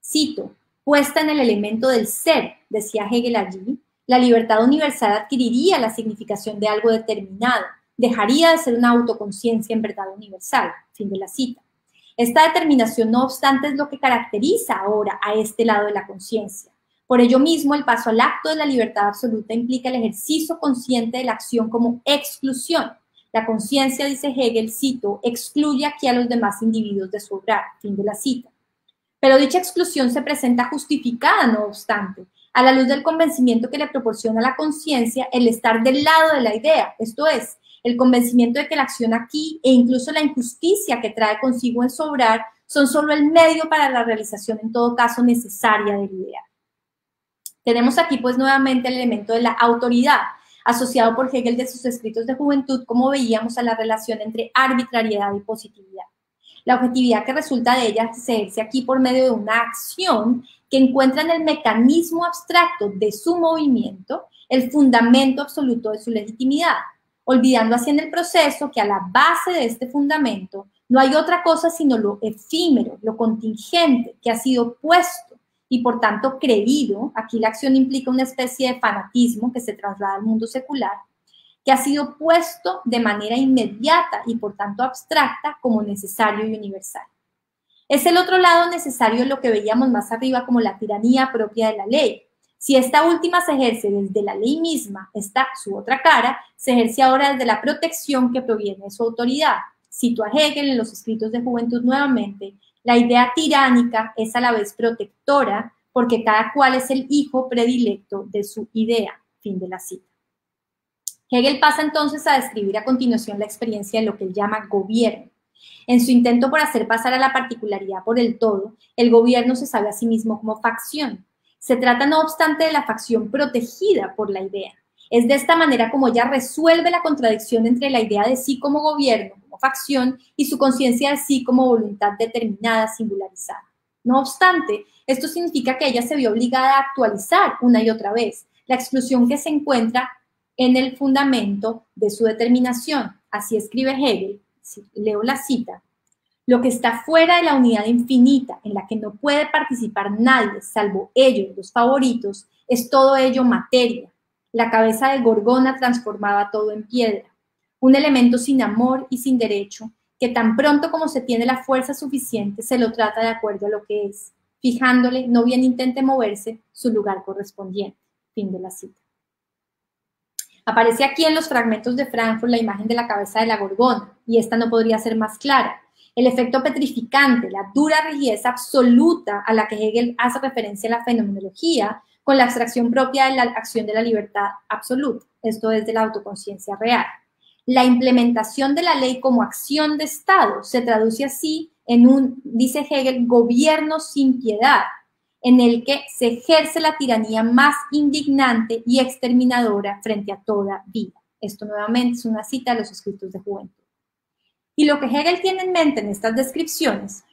Cito, puesta en el elemento del ser, decía Hegel allí, la libertad universal adquiriría la significación de algo determinado, dejaría de ser una autoconciencia en verdad universal. Fin de la cita. Esta determinación, no obstante, es lo que caracteriza ahora a este lado de la conciencia. Por ello mismo, el paso al acto de la libertad absoluta implica el ejercicio consciente de la acción como exclusión, la conciencia, dice Hegel, cito, excluye aquí a los demás individuos de su obra, fin de la cita. Pero dicha exclusión se presenta justificada, no obstante, a la luz del convencimiento que le proporciona la conciencia el estar del lado de la idea, esto es, el convencimiento de que la acción aquí e incluso la injusticia que trae consigo en sobrar son solo el medio para la realización, en todo caso, necesaria de la idea. Tenemos aquí pues nuevamente el elemento de la autoridad, asociado por Hegel de sus escritos de juventud, como veíamos a la relación entre arbitrariedad y positividad. La objetividad que resulta de ella se ejerce aquí por medio de una acción que encuentra en el mecanismo abstracto de su movimiento el fundamento absoluto de su legitimidad, olvidando así en el proceso que a la base de este fundamento no hay otra cosa sino lo efímero, lo contingente que ha sido puesto y por tanto creído, aquí la acción implica una especie de fanatismo que se traslada al mundo secular, que ha sido puesto de manera inmediata y por tanto abstracta como necesario y universal. Es el otro lado necesario lo que veíamos más arriba como la tiranía propia de la ley. Si esta última se ejerce desde la ley misma, esta su otra cara, se ejerce ahora desde la protección que proviene de su autoridad. Cito a Hegel en los escritos de juventud nuevamente, la idea tiránica es a la vez protectora porque cada cual es el hijo predilecto de su idea. Fin de la cita. Hegel pasa entonces a describir a continuación la experiencia de lo que él llama gobierno. En su intento por hacer pasar a la particularidad por el todo, el gobierno se sabe a sí mismo como facción. Se trata, no obstante, de la facción protegida por la idea. Es de esta manera como ella resuelve la contradicción entre la idea de sí como gobierno facción y su conciencia de sí como voluntad determinada, singularizada. No obstante, esto significa que ella se vio obligada a actualizar una y otra vez la exclusión que se encuentra en el fundamento de su determinación. Así escribe Hegel, leo la cita, lo que está fuera de la unidad infinita en la que no puede participar nadie salvo ellos, los favoritos, es todo ello materia. La cabeza de Gorgona transformaba todo en piedra un elemento sin amor y sin derecho, que tan pronto como se tiene la fuerza suficiente se lo trata de acuerdo a lo que es, fijándole, no bien intente moverse, su lugar correspondiente. Fin de la cita. Aparece aquí en los fragmentos de Frankfurt la imagen de la cabeza de la gorgona, y esta no podría ser más clara. El efecto petrificante, la dura rigidez absoluta a la que Hegel hace referencia en la fenomenología, con la abstracción propia de la acción de la libertad absoluta, esto es de la autoconciencia real. La implementación de la ley como acción de Estado se traduce así en un, dice Hegel, gobierno sin piedad, en el que se ejerce la tiranía más indignante y exterminadora frente a toda vida. Esto nuevamente es una cita de los escritos de juventud. Y lo que Hegel tiene en mente en estas descripciones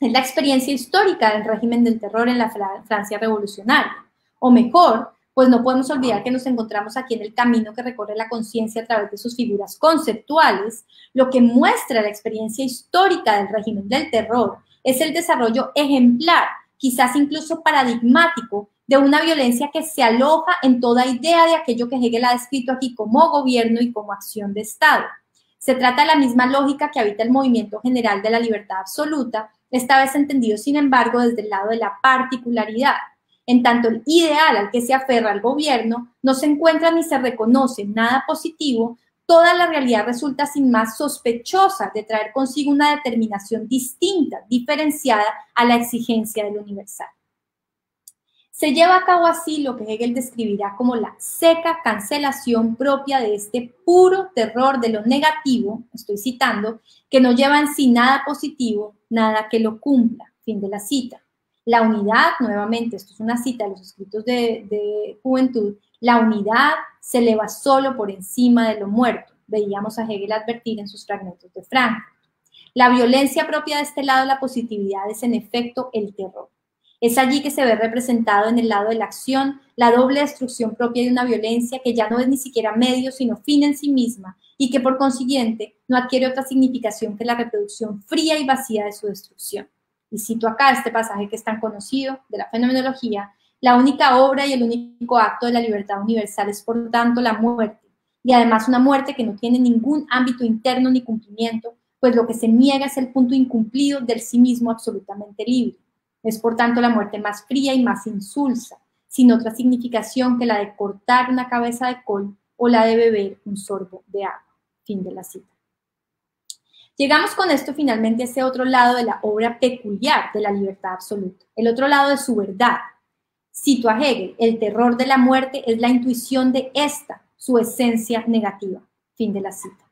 es la experiencia histórica del régimen del terror en la Francia revolucionaria, o mejor, pues no podemos olvidar que nos encontramos aquí en el camino que recorre la conciencia a través de sus figuras conceptuales, lo que muestra la experiencia histórica del régimen del terror es el desarrollo ejemplar, quizás incluso paradigmático, de una violencia que se aloja en toda idea de aquello que Hegel ha descrito aquí como gobierno y como acción de Estado. Se trata de la misma lógica que habita el movimiento general de la libertad absoluta, esta vez entendido, sin embargo, desde el lado de la particularidad en tanto el ideal al que se aferra el gobierno no se encuentra ni se reconoce nada positivo, toda la realidad resulta sin más sospechosa de traer consigo una determinación distinta, diferenciada a la exigencia del universal. Se lleva a cabo así lo que Hegel describirá como la seca cancelación propia de este puro terror de lo negativo, estoy citando, que no lleva en sí nada positivo, nada que lo cumpla. Fin de la cita. La unidad, nuevamente, esto es una cita de los escritos de, juventud, la unidad se eleva solo por encima de lo muerto. Veíamos a Hegel advertir en sus fragmentos de Frankfurt. La violencia propia de este lado la positividad es en efecto el terror. Es allí que se ve representado en el lado de la acción la doble destrucción propia de una violencia que ya no es ni siquiera medio, sino fin en sí misma y que por consiguiente no adquiere otra significación que la reproducción fría y vacía de su destrucción y cito acá este pasaje que es tan conocido de la fenomenología, la única obra y el único acto de la libertad universal es por tanto la muerte, y además una muerte que no tiene ningún ámbito interno ni cumplimiento, pues lo que se niega es el punto incumplido del sí mismo absolutamente libre. Es por tanto la muerte más fría y más insulsa, sin otra significación que la de cortar una cabeza de col o la de beber un sorbo de agua. Fin de la cita. Llegamos con esto finalmente a ese otro lado de la obra peculiar de la libertad absoluta, el otro lado de su verdad. Cito a Hegel, el terror de la muerte es la intuición de esta, su esencia negativa. Fin de la cita.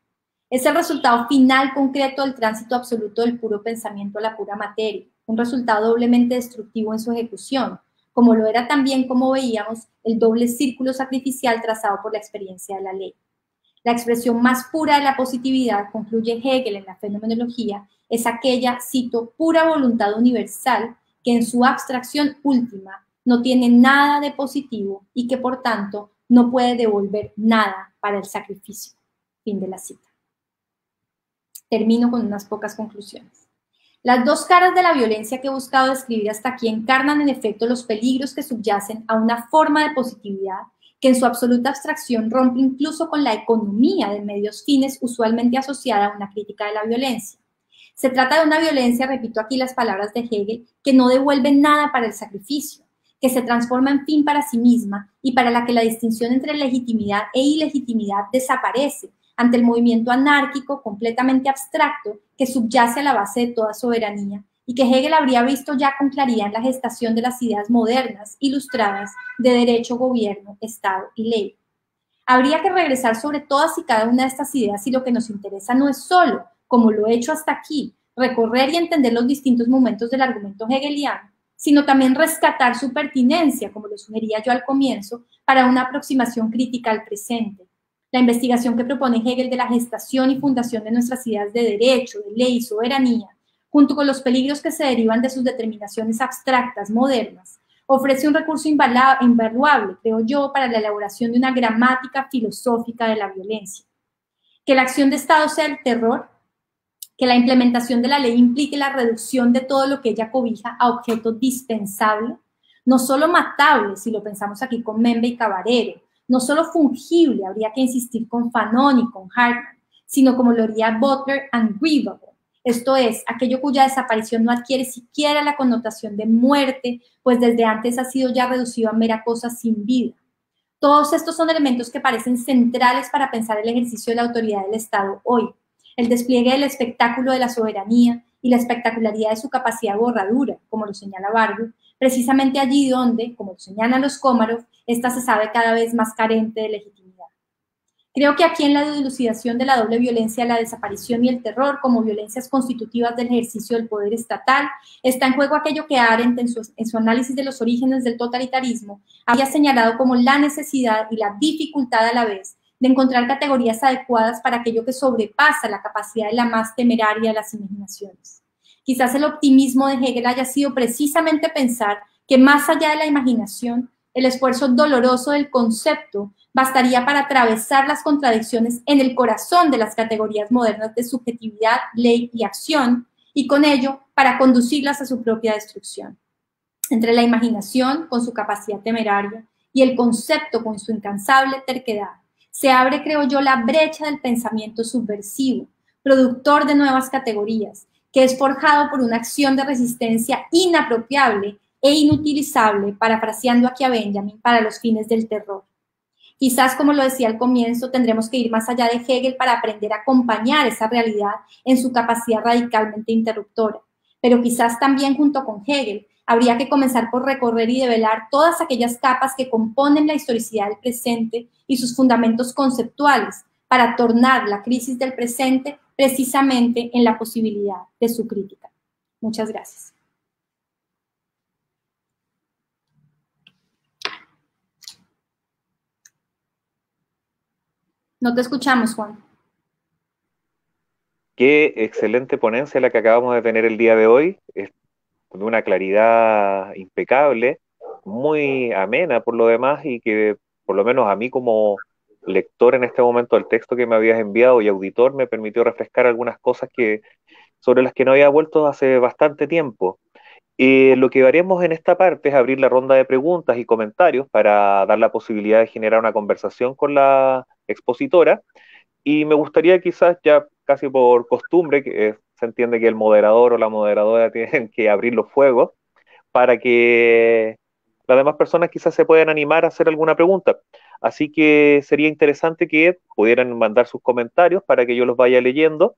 Es el resultado final concreto del tránsito absoluto del puro pensamiento a la pura materia, un resultado doblemente destructivo en su ejecución, como lo era también, como veíamos, el doble círculo sacrificial trazado por la experiencia de la ley. La expresión más pura de la positividad, concluye Hegel en la fenomenología, es aquella, cito, pura voluntad universal que en su abstracción última no tiene nada de positivo y que por tanto no puede devolver nada para el sacrificio. Fin de la cita. Termino con unas pocas conclusiones. Las dos caras de la violencia que he buscado describir hasta aquí encarnan en efecto los peligros que subyacen a una forma de positividad que en su absoluta abstracción rompe incluso con la economía de medios fines usualmente asociada a una crítica de la violencia. Se trata de una violencia, repito aquí las palabras de Hegel, que no devuelve nada para el sacrificio, que se transforma en fin para sí misma y para la que la distinción entre legitimidad e ilegitimidad desaparece ante el movimiento anárquico completamente abstracto que subyace a la base de toda soberanía y que Hegel habría visto ya con claridad la gestación de las ideas modernas, ilustradas, de derecho, gobierno, Estado y ley. Habría que regresar sobre todas y cada una de estas ideas y lo que nos interesa no es solo, como lo he hecho hasta aquí, recorrer y entender los distintos momentos del argumento hegeliano, sino también rescatar su pertinencia, como lo sugería yo al comienzo, para una aproximación crítica al presente. La investigación que propone Hegel de la gestación y fundación de nuestras ideas de derecho, de ley y soberanía junto con los peligros que se derivan de sus determinaciones abstractas modernas, ofrece un recurso invaluable, creo yo, para la elaboración de una gramática filosófica de la violencia. Que la acción de Estado sea el terror, que la implementación de la ley implique la reducción de todo lo que ella cobija a objeto dispensable, no solo matable, si lo pensamos aquí con Membe y Cabarero, no solo fungible, habría que insistir con Fanon y con Hartman, sino como lo haría Butler and esto es, aquello cuya desaparición no adquiere siquiera la connotación de muerte, pues desde antes ha sido ya reducido a mera cosa sin vida. Todos estos son elementos que parecen centrales para pensar el ejercicio de la autoridad del Estado hoy, el despliegue del espectáculo de la soberanía y la espectacularidad de su capacidad borradura, como lo señala Bargo, precisamente allí donde, como lo señalan los Komarov, esta se sabe cada vez más carente de legitimidad. Creo que aquí en la dilucidación de la doble violencia, la desaparición y el terror como violencias constitutivas del ejercicio del poder estatal, está en juego aquello que Arendt en su, en su análisis de los orígenes del totalitarismo había señalado como la necesidad y la dificultad a la vez de encontrar categorías adecuadas para aquello que sobrepasa la capacidad de la más temeraria de las imaginaciones. Quizás el optimismo de Hegel haya sido precisamente pensar que más allá de la imaginación, el esfuerzo doloroso del concepto bastaría para atravesar las contradicciones en el corazón de las categorías modernas de subjetividad, ley y acción, y con ello para conducirlas a su propia destrucción. Entre la imaginación, con su capacidad temeraria, y el concepto, con su incansable terquedad, se abre, creo yo, la brecha del pensamiento subversivo, productor de nuevas categorías, que es forjado por una acción de resistencia inapropiable e inutilizable, parafraseando aquí a Benjamin, para los fines del terror. Quizás, como lo decía al comienzo, tendremos que ir más allá de Hegel para aprender a acompañar esa realidad en su capacidad radicalmente interruptora. Pero quizás también junto con Hegel habría que comenzar por recorrer y develar todas aquellas capas que componen la historicidad del presente y sus fundamentos conceptuales para tornar la crisis del presente precisamente en la posibilidad de su crítica. Muchas gracias. No te escuchamos, Juan. Qué excelente ponencia la que acabamos de tener el día de hoy, es de una claridad impecable, muy amena por lo demás y que por lo menos a mí como lector en este momento del texto que me habías enviado y auditor me permitió refrescar algunas cosas que sobre las que no había vuelto hace bastante tiempo. Eh, lo que haremos en esta parte es abrir la ronda de preguntas y comentarios para dar la posibilidad de generar una conversación con la expositora. Y me gustaría quizás ya casi por costumbre, que se entiende que el moderador o la moderadora tienen que abrir los fuegos para que las demás personas quizás se puedan animar a hacer alguna pregunta. Así que sería interesante que pudieran mandar sus comentarios para que yo los vaya leyendo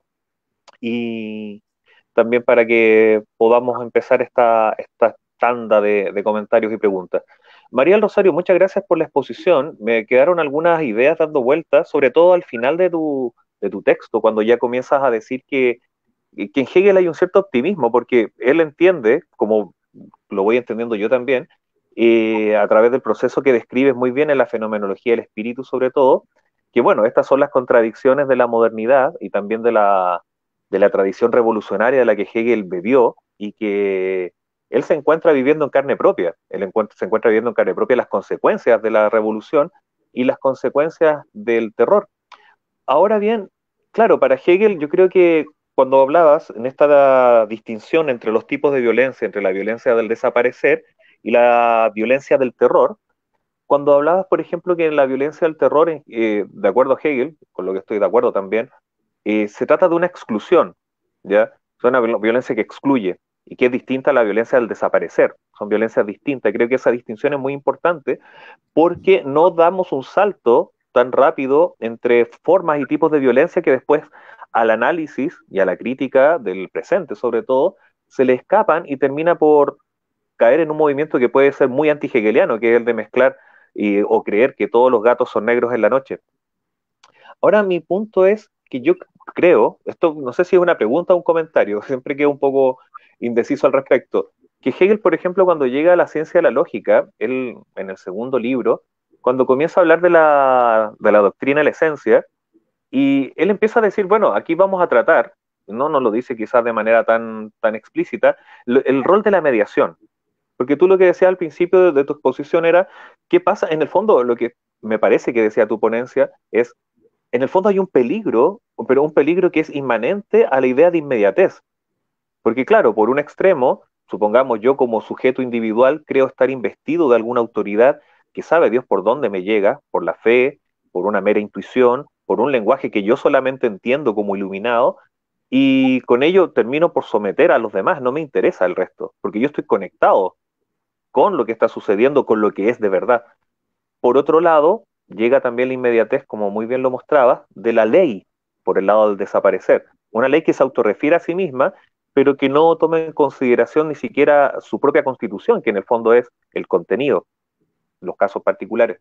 y, también para que podamos empezar esta, esta tanda de, comentarios y preguntas. María Rosario, muchas gracias por la exposición. Me quedaron algunas ideas dando vueltas, sobre todo al final de tu, texto, cuando ya comienzas a decir que, que en Hegel hay un cierto optimismo, porque él entiende, como lo voy entendiendo yo también, eh, a través del proceso que describes muy bien en la fenomenología del espíritu sobre todo, que bueno, estas son las contradicciones de la modernidad y también de la, de la tradición revolucionaria de la que Hegel bebió y que él se encuentra viviendo en carne propia. Él se encuentra viviendo en carne propia las consecuencias de la revolución y las consecuencias del terror. Ahora bien, claro, para Hegel yo creo que cuando hablabas en esta distinción entre los tipos de violencia, entre la violencia del desaparecer y la violencia del terror, cuando hablabas, por ejemplo, que en la violencia del terror, eh, de acuerdo a Hegel, con lo que estoy de acuerdo también, eh, se trata de una exclusión, ¿ya? Es una violencia que excluye y que es distinta a la violencia del desaparecer. Son violencias distintas. Creo que esa distinción es muy importante porque no damos un salto tan rápido entre formas y tipos de violencia que después al análisis y a la crítica del presente, sobre todo, se le escapan y termina por caer en un movimiento que puede ser muy anti-hegeliano, que es el de mezclar y, o creer que todos los gatos son negros en la noche. Ahora mi punto es que yo creo, esto no sé si es una pregunta o un comentario, siempre quedo un poco indeciso al respecto, que Hegel, por ejemplo, cuando llega a la ciencia de la lógica, él en el segundo libro, cuando comienza a hablar de la, de la doctrina de la esencia, y él empieza a decir, bueno, aquí vamos a tratar, no nos lo dice quizás de manera tan, tan explícita, el rol de la mediación. Porque tú lo que decías al principio de tu exposición era, ¿qué pasa? En el fondo, lo que me parece que decía tu ponencia es en el fondo hay un peligro, pero un peligro que es inmanente a la idea de inmediatez. Porque claro, por un extremo, supongamos yo como sujeto individual creo estar investido de alguna autoridad que sabe Dios por dónde me llega, por la fe, por una mera intuición, por un lenguaje que yo solamente entiendo como iluminado, y con ello termino por someter a los demás, no me interesa el resto, porque yo estoy conectado con lo que está sucediendo, con lo que es de verdad. Por otro lado, llega también la inmediatez, como muy bien lo mostraba, de la ley por el lado del desaparecer. Una ley que se autorrefiere a sí misma, pero que no toma en consideración ni siquiera su propia constitución, que en el fondo es el contenido, los casos particulares.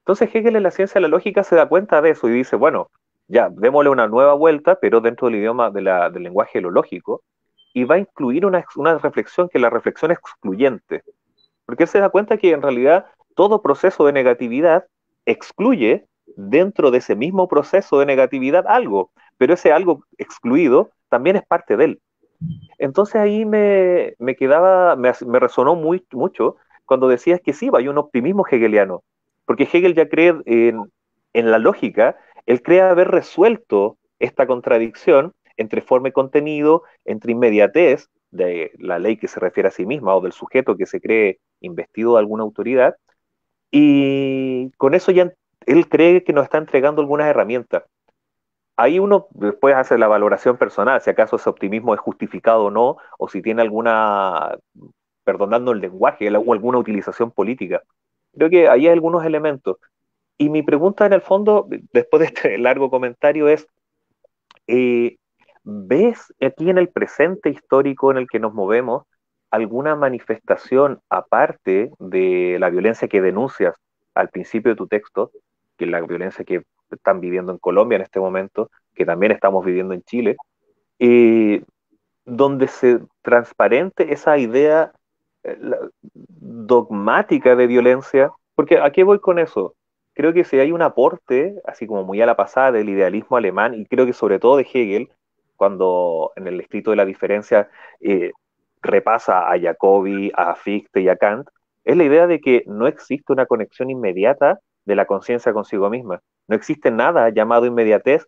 Entonces Hegel en la ciencia de la lógica se da cuenta de eso y dice, bueno, ya, démosle una nueva vuelta, pero dentro del idioma del lenguaje lo lógico, y va a incluir una, una reflexión que es la reflexión excluyente. Porque él se da cuenta que en realidad todo proceso de negatividad excluye dentro de ese mismo proceso de negatividad algo, pero ese algo excluido también es parte de él. Entonces ahí me, quedaba, me, resonó muy, mucho cuando decías que sí, hay un optimismo hegeliano, porque Hegel ya cree en, en la lógica, él cree haber resuelto esta contradicción entre forma y contenido, entre inmediatez de la ley que se refiere a sí misma o del sujeto que se cree investido de alguna autoridad, y con eso ya él cree que nos está entregando algunas herramientas. Ahí uno después hace la valoración personal, si acaso ese optimismo es justificado o no, o si tiene alguna, perdonando el lenguaje, o alguna utilización política. Creo que ahí hay algunos elementos. Y mi pregunta en el fondo, después de este largo comentario, es, eh, ¿ves aquí en el presente histórico en el que nos movemos alguna manifestación aparte de la violencia que denuncias al principio de tu texto, que es la violencia que están viviendo en Colombia en este momento, que también estamos viviendo en Chile, eh, donde se transparente esa idea eh, dogmática de violencia, porque ¿a qué voy con eso? Creo que si hay un aporte, así como muy a la pasada, del idealismo alemán, y creo que sobre todo de Hegel, cuando en el escrito de la diferencia eh, repasa a Jacobi, a Fichte y a Kant, es la idea de que no existe una conexión inmediata de la conciencia consigo misma. No existe nada llamado inmediatez,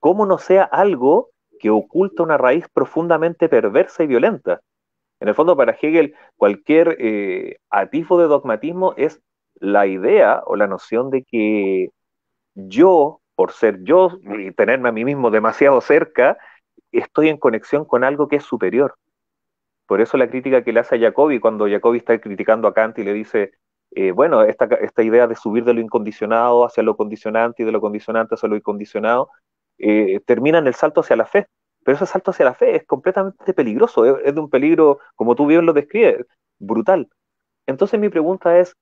como no sea algo que oculta una raíz profundamente perversa y violenta. En el fondo, para Hegel, cualquier eh, atisbo de dogmatismo es la idea o la noción de que yo, por ser yo y tenerme a mí mismo demasiado cerca, estoy en conexión con algo que es superior. Por eso la crítica que le hace a Jacobi cuando Jacobi está criticando a Kant y le dice, eh, bueno, esta, esta, idea de subir de lo incondicionado hacia lo condicionante y de lo condicionante hacia lo incondicionado, eh, termina en el salto hacia la fe. Pero ese salto hacia la fe es completamente peligroso, es, de un peligro, como tú bien lo describes, brutal. Entonces mi pregunta es,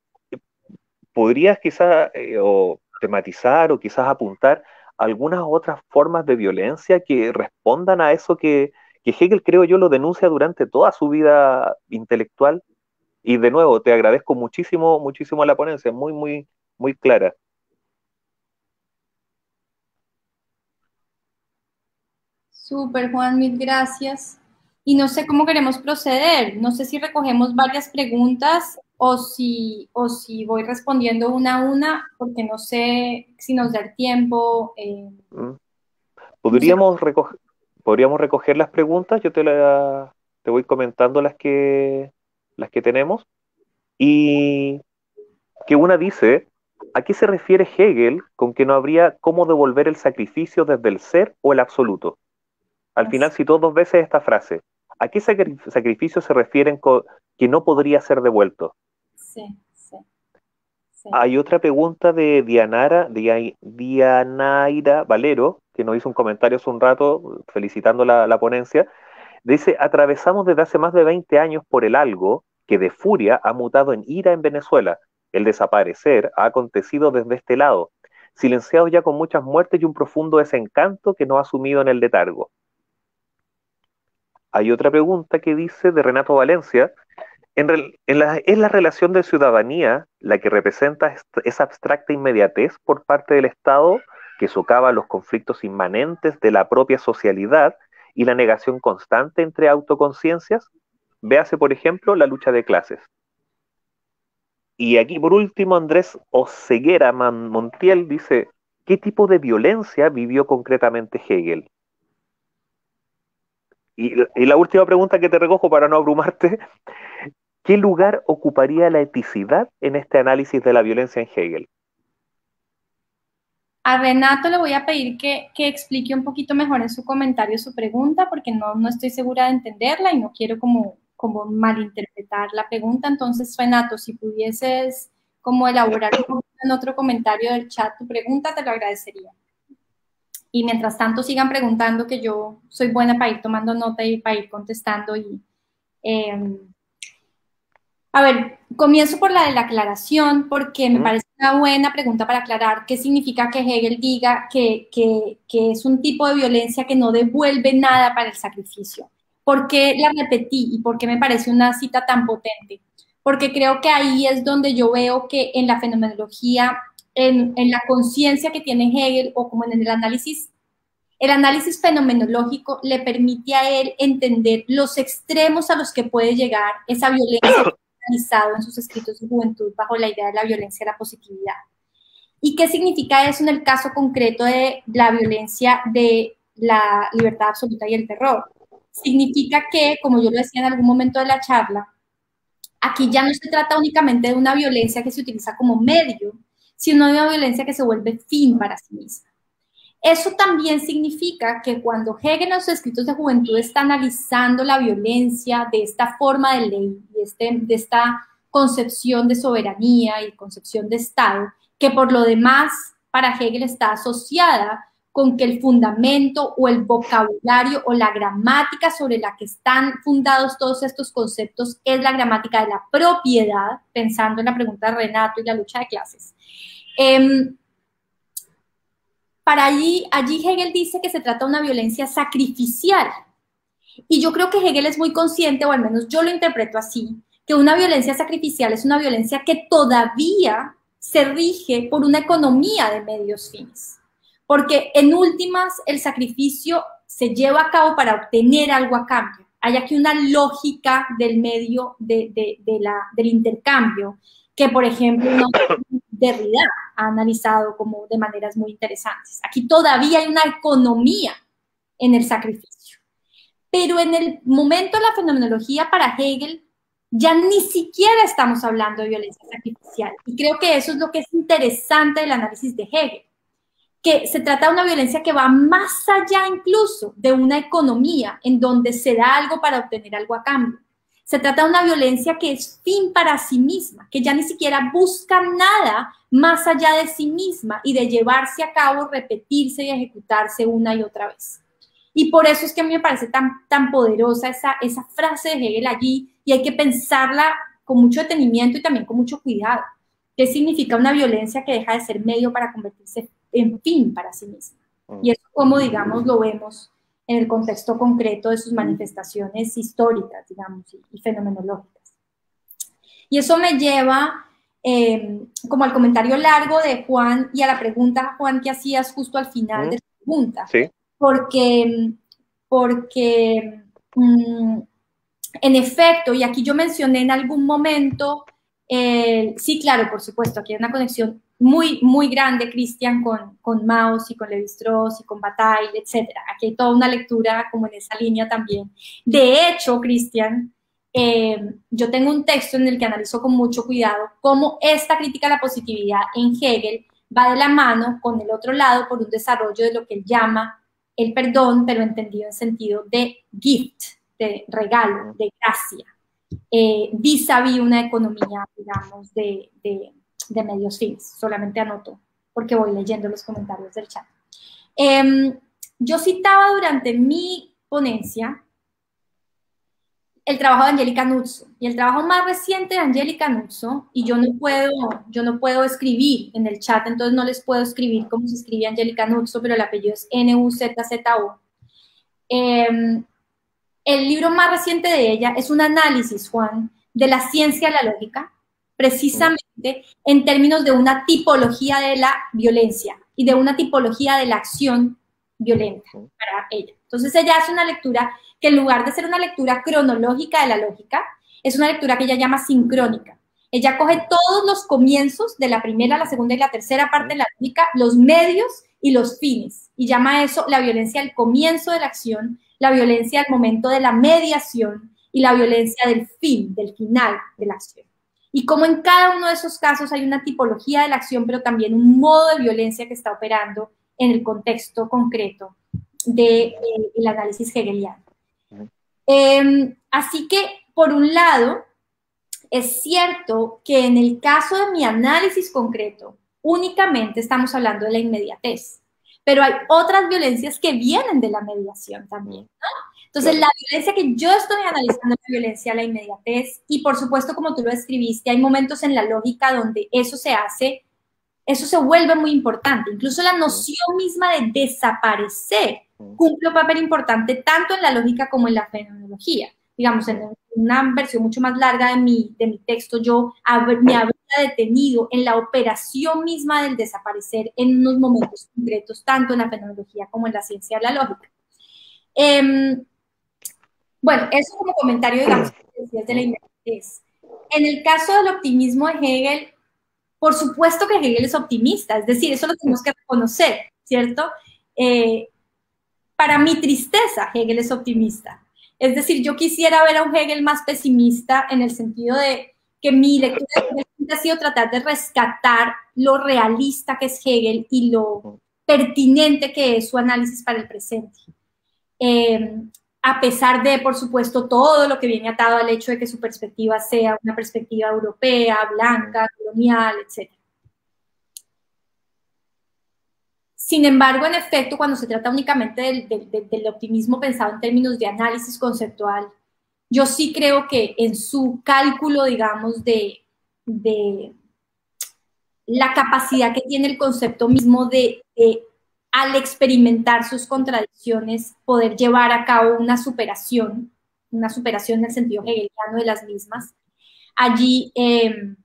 ¿podrías quizás eh, o tematizar o quizás apuntar algunas otras formas de violencia que respondan a eso que, que Hegel, creo yo, lo denuncia durante toda su vida intelectual. Y de nuevo, te agradezco muchísimo, muchísimo la ponencia, muy, muy, muy clara. Súper, Juan, mil gracias. Y no sé cómo queremos proceder. No sé si recogemos varias preguntas o si, o si voy respondiendo una a una, porque no sé si nos da el tiempo. Eh, mm. Podríamos, recoger, podríamos recoger las preguntas, yo te, la, te voy comentando las que, las que tenemos. Y que una dice, ¿a qué se refiere Hegel con que no habría cómo devolver el sacrificio desde el ser o el absoluto? Al final citó dos veces esta frase. ¿A qué sacrificio se refieren que no podría ser devuelto? Sí, Hay otra pregunta de Dianara, Dianaira Valero, que nos hizo un comentario hace un rato felicitando la, ponencia. Dice, atravesamos desde hace más de 20 años por el algo que de furia ha mutado en ira en Venezuela. El desaparecer ha acontecido desde este lado, silenciado ya con muchas muertes y un profundo desencanto que no ha sumido en el letargo. Hay otra pregunta que dice de Renato Valencia, es la relación de ciudadanía la que representa esa abstracta inmediatez por parte del Estado que socava los conflictos inmanentes de la propia socialidad y la negación constante entre autoconciencias. Véase, por ejemplo, la lucha de clases. Y aquí, por último, Andrés Oseguera Montiel dice, ¿qué tipo de violencia vivió concretamente Hegel? Y, la última pregunta que te recojo para no abrumarte ¿Qué lugar ocuparía la eticidad en este análisis de la violencia en Hegel? A Renato le voy a pedir que, explique un poquito mejor en su comentario su pregunta, porque no, no estoy segura de entenderla y no quiero como, como malinterpretar la pregunta. Entonces, Renato, si pudieses como elaborar en otro comentario del chat tu pregunta, te lo agradecería. Y mientras tanto sigan preguntando, que yo soy buena para ir tomando nota y para ir contestando y em, a ver, comienzo por la de la aclaración, porque me parece una buena pregunta para aclarar qué significa que Hegel diga que, es un tipo de violencia que no devuelve nada para el sacrificio. ¿Por qué la repetí y por qué me parece una cita tan potente? Porque creo que ahí es donde yo veo que en la fenomenología, en, en la conciencia que tiene Hegel o como en el análisis el análisis fenomenológico le permite a él entender los extremos a los que puede llegar esa violencia analizado en sus escritos de juventud bajo la idea de la violencia y la positividad. ¿Y qué significa eso en el caso concreto de la violencia de la libertad absoluta y el terror? Significa que, como yo lo decía en algún momento de la charla, aquí ya no se trata únicamente de una violencia que se utiliza como medio, sino de una violencia que se vuelve fin para sí misma. Eso también significa que cuando Hegel en sus escritos de juventud está analizando la violencia de esta forma de ley, de, este, de esta concepción de soberanía y concepción de Estado, que por lo demás para Hegel está asociada con que el fundamento o el vocabulario o la gramática sobre la que están fundados todos estos conceptos es la gramática de la propiedad, pensando en la pregunta de Renato y la lucha de clases. Em, para allí, allí Hegel dice que se trata de una violencia sacrificial. Y yo creo que Hegel es muy consciente, o al menos yo lo interpreto así, que una violencia sacrificial es una violencia que todavía se rige por una economía de medios fines porque en últimas el sacrificio se lleva a cabo para obtener algo a cambio. Hay aquí una lógica del medio de, la, del intercambio que, por ejemplo, Derrida ha analizado como de maneras muy interesantes. Aquí todavía hay una economía en el sacrificio. Pero en el momento de la fenomenología para Hegel, ya ni siquiera estamos hablando de violencia sacrificial. Y creo que eso es lo que es interesante del análisis de Hegel que se trata de una violencia que va más allá incluso de una economía en donde se da algo para obtener algo a cambio. Se trata de una violencia que es fin para sí misma, que ya ni siquiera busca nada más allá de sí misma y de llevarse a cabo, repetirse y ejecutarse una y otra vez. Y por eso es que a mí me parece tan, tan poderosa esa, esa frase de Hegel allí y hay que pensarla con mucho detenimiento y también con mucho cuidado. ¿Qué significa una violencia que deja de ser medio para convertirse en fin para sí misma. Y eso como, digamos, lo vemos en el contexto concreto de sus manifestaciones históricas, digamos, y, fenomenológicas. Y eso me lleva em, como al comentario largo de Juan y a la pregunta, Juan, que hacías justo al final de la pregunta. Sí. Porque, porque mm, en efecto, y aquí yo mencioné en algún momento, sí, claro, por supuesto, aquí hay una conexión muy, muy grande, Cristian, con, con Maus y con Levi-Strauss y con Bataille, etc. Aquí hay toda una lectura como en esa línea también. De hecho, Cristian, eh, yo tengo un texto en el que analizo con mucho cuidado cómo esta crítica a la positividad en Hegel va de la mano con el otro lado por un desarrollo de lo que él llama el perdón, pero entendido en sentido de gift, de regalo, de gracia, eh, vis vis una economía, digamos, de medios fines. Solamente anoto porque voy leyendo los comentarios del chat. Em, yo citaba durante mi ponencia el trabajo de Angélica Nuzzo y el trabajo más reciente de Angélica Nuzzo y yo no puedo yo no puedo escribir en el chat entonces no les puedo escribir como se escribe Angélica Nuzzo pero el apellido es N U Z Z O em, el libro más reciente de ella es un análisis Juan de la ciencia de la lógica precisamente en términos de una tipología de la violencia y de una tipología de la acción violenta para ella. Entonces ella hace una lectura que en lugar de ser una lectura cronológica de la lógica, es una lectura que ella llama sincrónica. Ella coge todos los comienzos de la primera, la segunda y la tercera parte de la lógica, los medios y los fines, y llama eso la violencia al comienzo de la acción, la violencia al momento de la mediación y la violencia del fin, del final de la acción y como en cada uno de esos casos hay una tipología de la acción, pero también un modo de violencia que está operando en el contexto concreto del de, análisis hegeliano. Em, así que, por un lado, es cierto que en el caso de mi análisis concreto, únicamente estamos hablando de la inmediatez, pero hay otras violencias que vienen de la mediación también. ¿no? Entonces, la violencia que yo estoy analizando es la violencia la inmediatez y por supuesto, como tú lo escribiste, hay momentos en la lógica donde eso se hace, eso se vuelve muy importante. Incluso la noción misma de desaparecer cumple un papel importante tanto en la lógica como en la fenomenología. Digamos, en una versión mucho más larga de mi, de mi texto, yo me habría detenido en la operación misma del desaparecer en unos momentos concretos, tanto en la fenomenología como en la ciencia de la lógica. Eh, bueno, eso como comentario, digamos, de la inmediatez. En el caso del optimismo de Hegel, por supuesto que Hegel es optimista, es decir, eso lo tenemos que reconocer, ¿cierto? Eh, para mi tristeza, Hegel es optimista. Es decir, yo quisiera ver a un Hegel más pesimista en el sentido de que mi lectura de Hegel ha sido tratar de rescatar lo realista que es Hegel y lo pertinente que es su análisis para el presente. Eh, a pesar de, por supuesto, todo lo que viene atado al hecho de que su perspectiva sea una perspectiva europea, blanca, colonial, etc. Sin embargo, en efecto, cuando se trata únicamente del, optimismo pensado en términos de análisis conceptual, yo sí creo que en su cálculo, digamos, de, de la capacidad que tiene el concepto mismo de, al experimentar sus contradicciones, poder llevar a cabo una superación, una superación en el sentido hegeliano de las mismas. Allí em,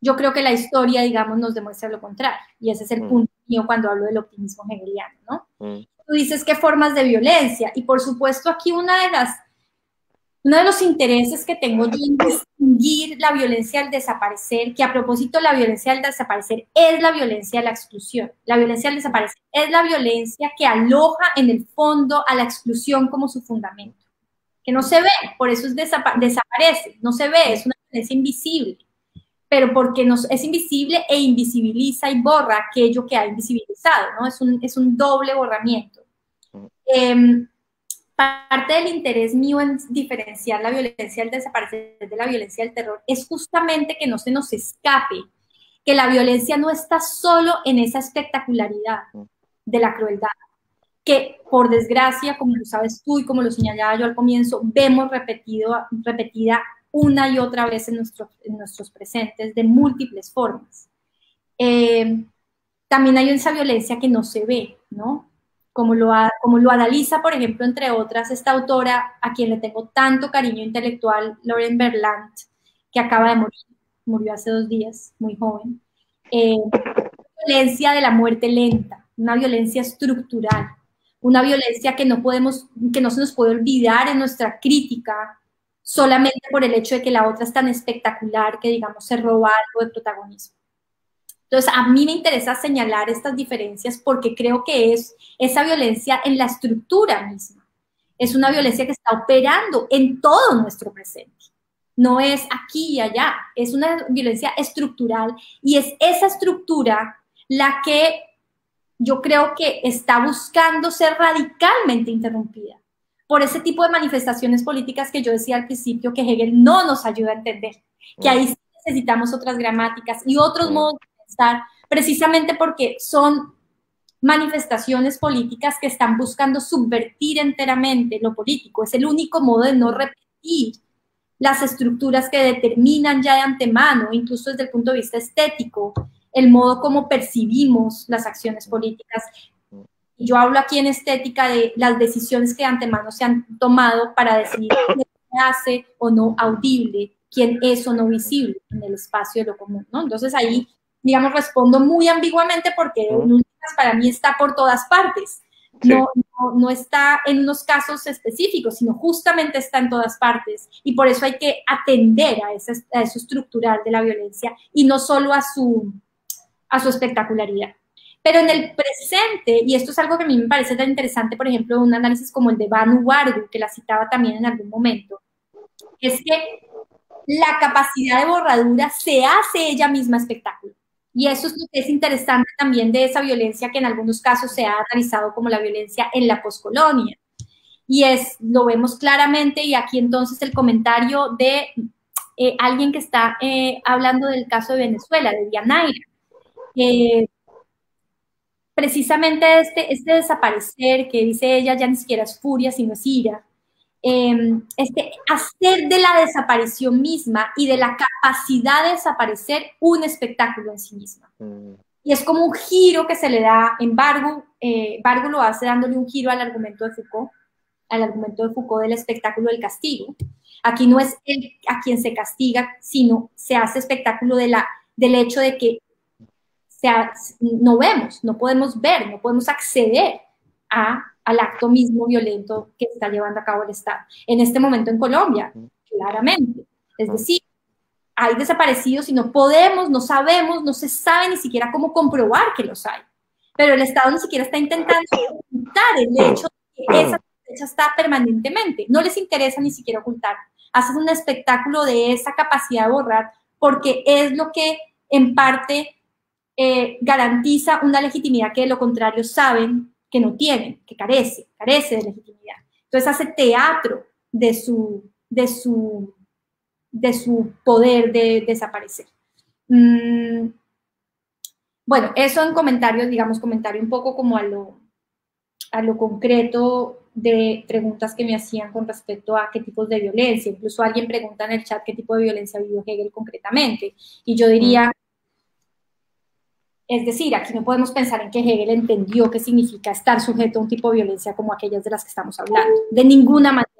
yo creo que la historia, digamos, nos demuestra lo contrario, y ese es el mm. punto mío cuando hablo del optimismo hegeliano, ¿no? Mm. Tú dices qué formas de violencia, y por supuesto aquí una de las uno de los intereses que tengo yo en distinguir la violencia al desaparecer, que a propósito la violencia al desaparecer es la violencia de la exclusión. La violencia al desaparecer es la violencia que aloja en el fondo a la exclusión como su fundamento, que no se ve, por eso es desaparece, no se ve, es una violencia invisible, pero porque nos, es invisible e invisibiliza y borra aquello que ha invisibilizado, ¿no? Es un, es un doble borramiento. Eh, parte del interés mío en diferenciar la violencia del desaparecer de la violencia del terror es justamente que no se nos escape que la violencia no está solo en esa espectacularidad de la crueldad, que por desgracia, como lo sabes tú y como lo señalaba yo al comienzo, vemos repetido, repetida una y otra vez en, nuestros presentes de múltiples formas. Eh, también hay esa violencia que no se ve, ¿no? como lo, como lo analiza, por ejemplo, entre otras, esta autora a quien le tengo tanto cariño intelectual, Lauren Berlant, que acaba de morir, murió hace dos días, muy joven. Eh, violencia de la muerte lenta, una violencia estructural, una violencia que no podemos, que no se nos puede olvidar en nuestra crítica solamente por el hecho de que la otra es tan espectacular que, digamos, se roba algo de protagonismo. Entonces, a mí me interesa señalar estas diferencias porque creo que es esa violencia en la estructura misma. Es una violencia que está operando en todo nuestro presente. No es aquí y allá, es una violencia estructural y es esa estructura la que yo creo que está buscando ser radicalmente interrumpida por ese tipo de manifestaciones políticas que yo decía al principio que Hegel no nos ayuda a entender, que ahí necesitamos otras gramáticas y otros modos precisamente porque son manifestaciones políticas que están buscando subvertir enteramente lo político. Es el único modo de no repetir las estructuras que determinan ya de antemano, incluso desde el punto de vista estético, el modo como percibimos las acciones políticas. Yo hablo aquí en estética de las decisiones que de antemano se han tomado para decidir qué se hace o no audible, quién es o no visible en el espacio de lo común. ¿no? Entonces ahí digamos, respondo muy ambiguamente porque para mí está por todas partes. No, no, está en unos casos específicos, sino justamente está en todas partes. Y por eso hay que atender a, ese, a eso estructural de la violencia y no solo a su, a su espectacularidad. Pero en el presente, y esto es algo que a mí me parece tan interesante, por ejemplo, un análisis como el de Banu Wardu, que la citaba también en algún momento, es que la capacidad de borradura se hace ella misma espectáculo. Y eso es lo que es interesante también de esa violencia que en algunos casos se ha analizado como la violencia en la poscolonia. Y es, lo vemos claramente, y aquí entonces el comentario de eh, alguien que está eh, hablando del caso de Venezuela, de Dianaira. Eh, precisamente este, este desaparecer que dice ella ya ni siquiera es furia, sino es ira, Em, este, hacer de la desaparición misma y de la capacidad de desaparecer un espectáculo en sí misma. Mm. Y es como un giro que se le da en Bargo, eh, Bargo lo hace dándole un giro al argumento de Foucault, al argumento de Foucault del espectáculo del castigo. Aquí no es el a quien se castiga, sino se hace espectáculo de la, del hecho de que no vemos, no podemos ver, no podemos acceder a al acto mismo violento que está llevando a cabo el Estado. En este momento en Colombia, claramente. Es decir, hay desaparecidos y no podemos, no sabemos, no se sabe ni siquiera cómo comprobar que los hay. Pero el Estado ni siquiera está intentando ocultar el hecho de que esa sospecha está permanentemente. No les interesa ni siquiera ocultar. Hacen un espectáculo de esa capacidad de borrar porque es lo que en parte eh, garantiza una legitimidad que de lo contrario saben que no tienen, que carece, carece de legitimidad. Entonces hace teatro de su, de su, de su poder de desaparecer. Mm, bueno, eso en comentarios, digamos, comentario un poco como a lo, a lo concreto de preguntas que me hacían con respecto a qué tipos de violencia. Incluso alguien pregunta en el chat qué tipo de violencia vivió Hegel concretamente. Y yo diría, es decir, aquí no podemos pensar en que Hegel entendió qué significa estar sujeto a un tipo de violencia como aquellas de las que estamos hablando, de ninguna manera.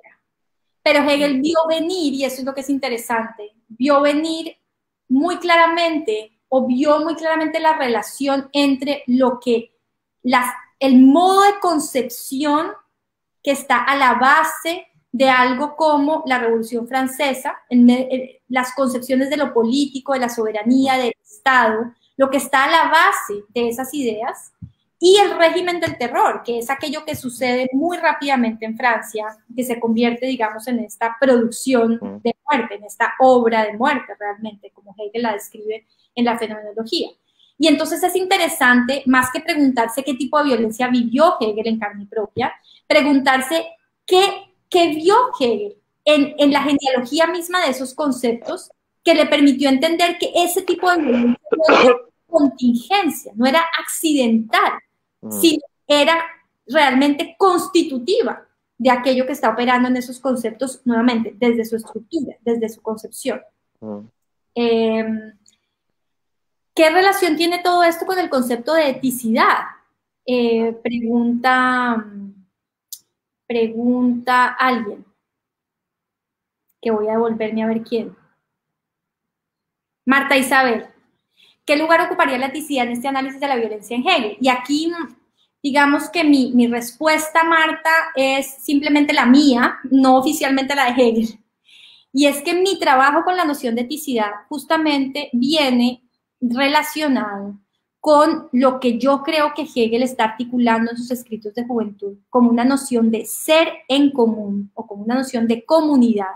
Pero Hegel vio venir, y eso es lo que es interesante, vio venir muy claramente o vio muy claramente la relación entre lo que las, el modo de concepción que está a la base de algo como la Revolución Francesa, las concepciones de lo político, de la soberanía, del Estado, lo que está a la base de esas ideas y el régimen del terror, que es aquello que sucede muy rápidamente en Francia, que se convierte, digamos, en esta producción de muerte, en esta obra de muerte realmente, como Hegel la describe en la fenomenología. Y entonces es interesante, más que preguntarse qué tipo de violencia vivió Hegel en carne propia, preguntarse qué, qué vio Hegel en, en la genealogía misma de esos conceptos que le permitió entender que ese tipo de violencia no era contingencia, no era accidental, mm. sino era realmente constitutiva de aquello que está operando en esos conceptos nuevamente, desde su estructura, desde su concepción. Mm. Em, ¿Qué relación tiene todo esto con el concepto de eticidad? Eh, pregunta, pregunta alguien, que voy a devolverme a ver quién. Marta Isabel, ¿qué lugar ocuparía la eticidad en este análisis de la violencia en Hegel? Y aquí, digamos que mi, respuesta, Marta, es simplemente la mía, no oficialmente la de Hegel. Y es que mi trabajo con la noción de eticidad justamente viene relacionado con lo que yo creo que Hegel está articulando en sus escritos de juventud como una noción de ser en común o como una noción de comunidad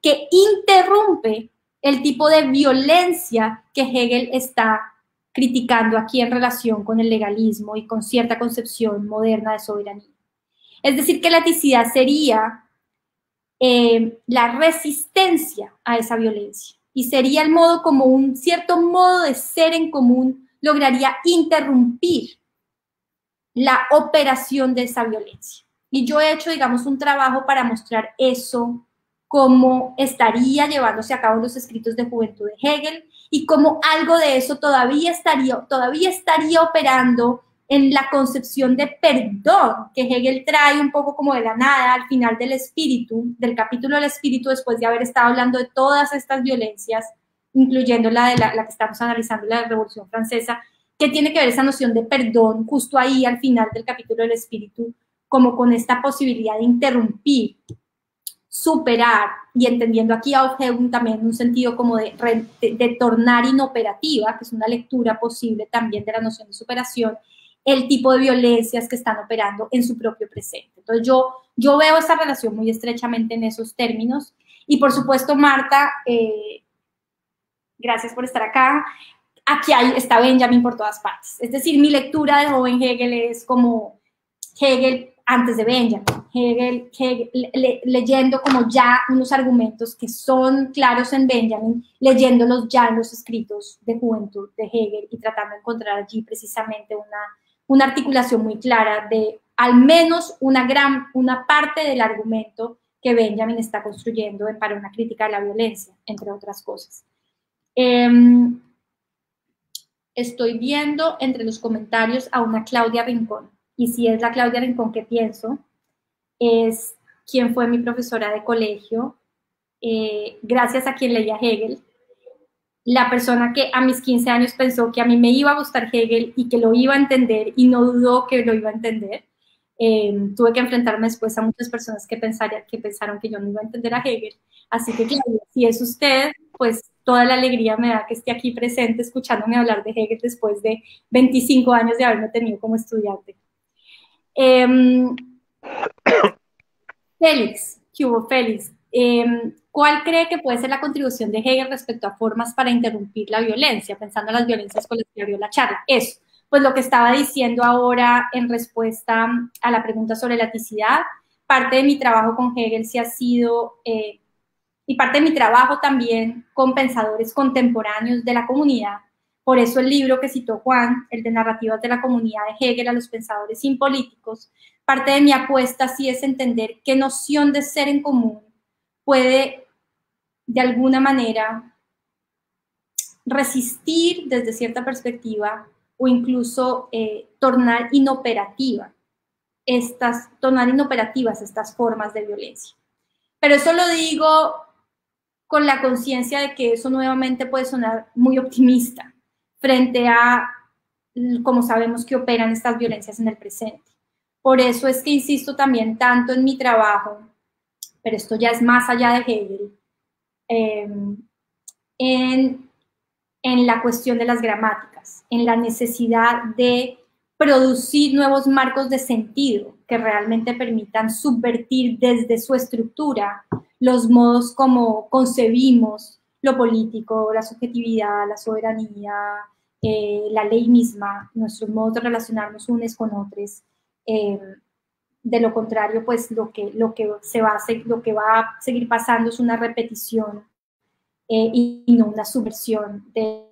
que interrumpe el tipo de violencia que Hegel está criticando aquí en relación con el legalismo y con cierta concepción moderna de soberanía. Es decir, que la eticidad sería eh, la resistencia a esa violencia y sería el modo como un cierto modo de ser en común lograría interrumpir la operación de esa violencia. Y yo he hecho, digamos, un trabajo para mostrar eso cómo estaría llevándose a cabo los escritos de juventud de Hegel y cómo algo de eso todavía estaría, todavía estaría operando en la concepción de perdón que Hegel trae un poco como de la nada al final del espíritu, del capítulo del espíritu, después de haber estado hablando de todas estas violencias, incluyendo la de la, la que estamos analizando, la de la Revolución Francesa, que tiene que ver esa noción de perdón justo ahí al final del capítulo del espíritu, como con esta posibilidad de interrumpir superar y entendiendo aquí a Aufhebung también un sentido como de, de, tornar inoperativa, que es una lectura posible también de la noción de superación, el tipo de violencias que están operando en su propio presente. Entonces yo, yo veo esa relación muy estrechamente en esos términos y por supuesto Marta, eh, gracias por estar acá. Aquí hay, está Benjamin por todas partes. Es decir, mi lectura de joven Hegel es como Hegel antes de Benjamin, Hegel, leyendo como ya unos argumentos que son claros en Benjamin, leyéndolos ya en los escritos de juventud de Hegel y tratando de encontrar allí precisamente una, una articulación muy clara de al menos una gran, una parte del argumento que Benjamin está construyendo para una crítica de la violencia, entre otras cosas. Em, estoy viendo entre los comentarios a una Claudia Rincón y si es la Claudia Rincón que pienso, es quien fue mi profesora de colegio, eh, gracias a quien leía Hegel, la persona que a mis 15 años pensó que a mí me iba a gustar Hegel y que lo iba a entender y no dudó que lo iba a entender. Eh, tuve que enfrentarme después a muchas personas que, pensaría, que pensaron que yo no iba a entender a Hegel. Así que, si es usted, pues toda la alegría me da que esté aquí presente escuchándome hablar de Hegel después de 25 años de haberme tenido como estudiante. Em, Félix, ¿qué hubo Félix? Em, ¿Cuál cree que puede ser la contribución de Hegel respecto a formas para interrumpir la violencia, pensando en las violencias con las que abrió la charla? Eso, pues lo que estaba diciendo ahora en respuesta a la pregunta sobre la eticidad, parte de mi trabajo con Hegel sí ha sido, eh, y parte de mi trabajo también con pensadores contemporáneos de la comunidad. Por eso el libro que citó Juan, el de narrativas de la comunidad de Hegel a los pensadores impolíticos, parte de mi apuesta sí es entender qué noción de ser en común puede de alguna manera resistir desde cierta perspectiva o incluso eh, tornar inoperativa estas, tornar inoperativas estas formas de violencia. Pero eso lo digo con la conciencia de que eso nuevamente puede sonar muy optimista frente a cómo sabemos que operan estas violencias en el presente. Por eso es que insisto también tanto en mi trabajo, pero esto ya es más allá de Hegel, em, en, la cuestión de las gramáticas, en la necesidad de producir nuevos marcos de sentido que realmente permitan subvertir desde su estructura los modos como concebimos lo político, la subjetividad, la soberanía, eh, la ley misma, nuestros modos de relacionarnos unos con otros. Eh, de lo contrario, pues lo que, lo que, se va, a, lo que va a seguir pasando es una repetición eh, y no una subversión de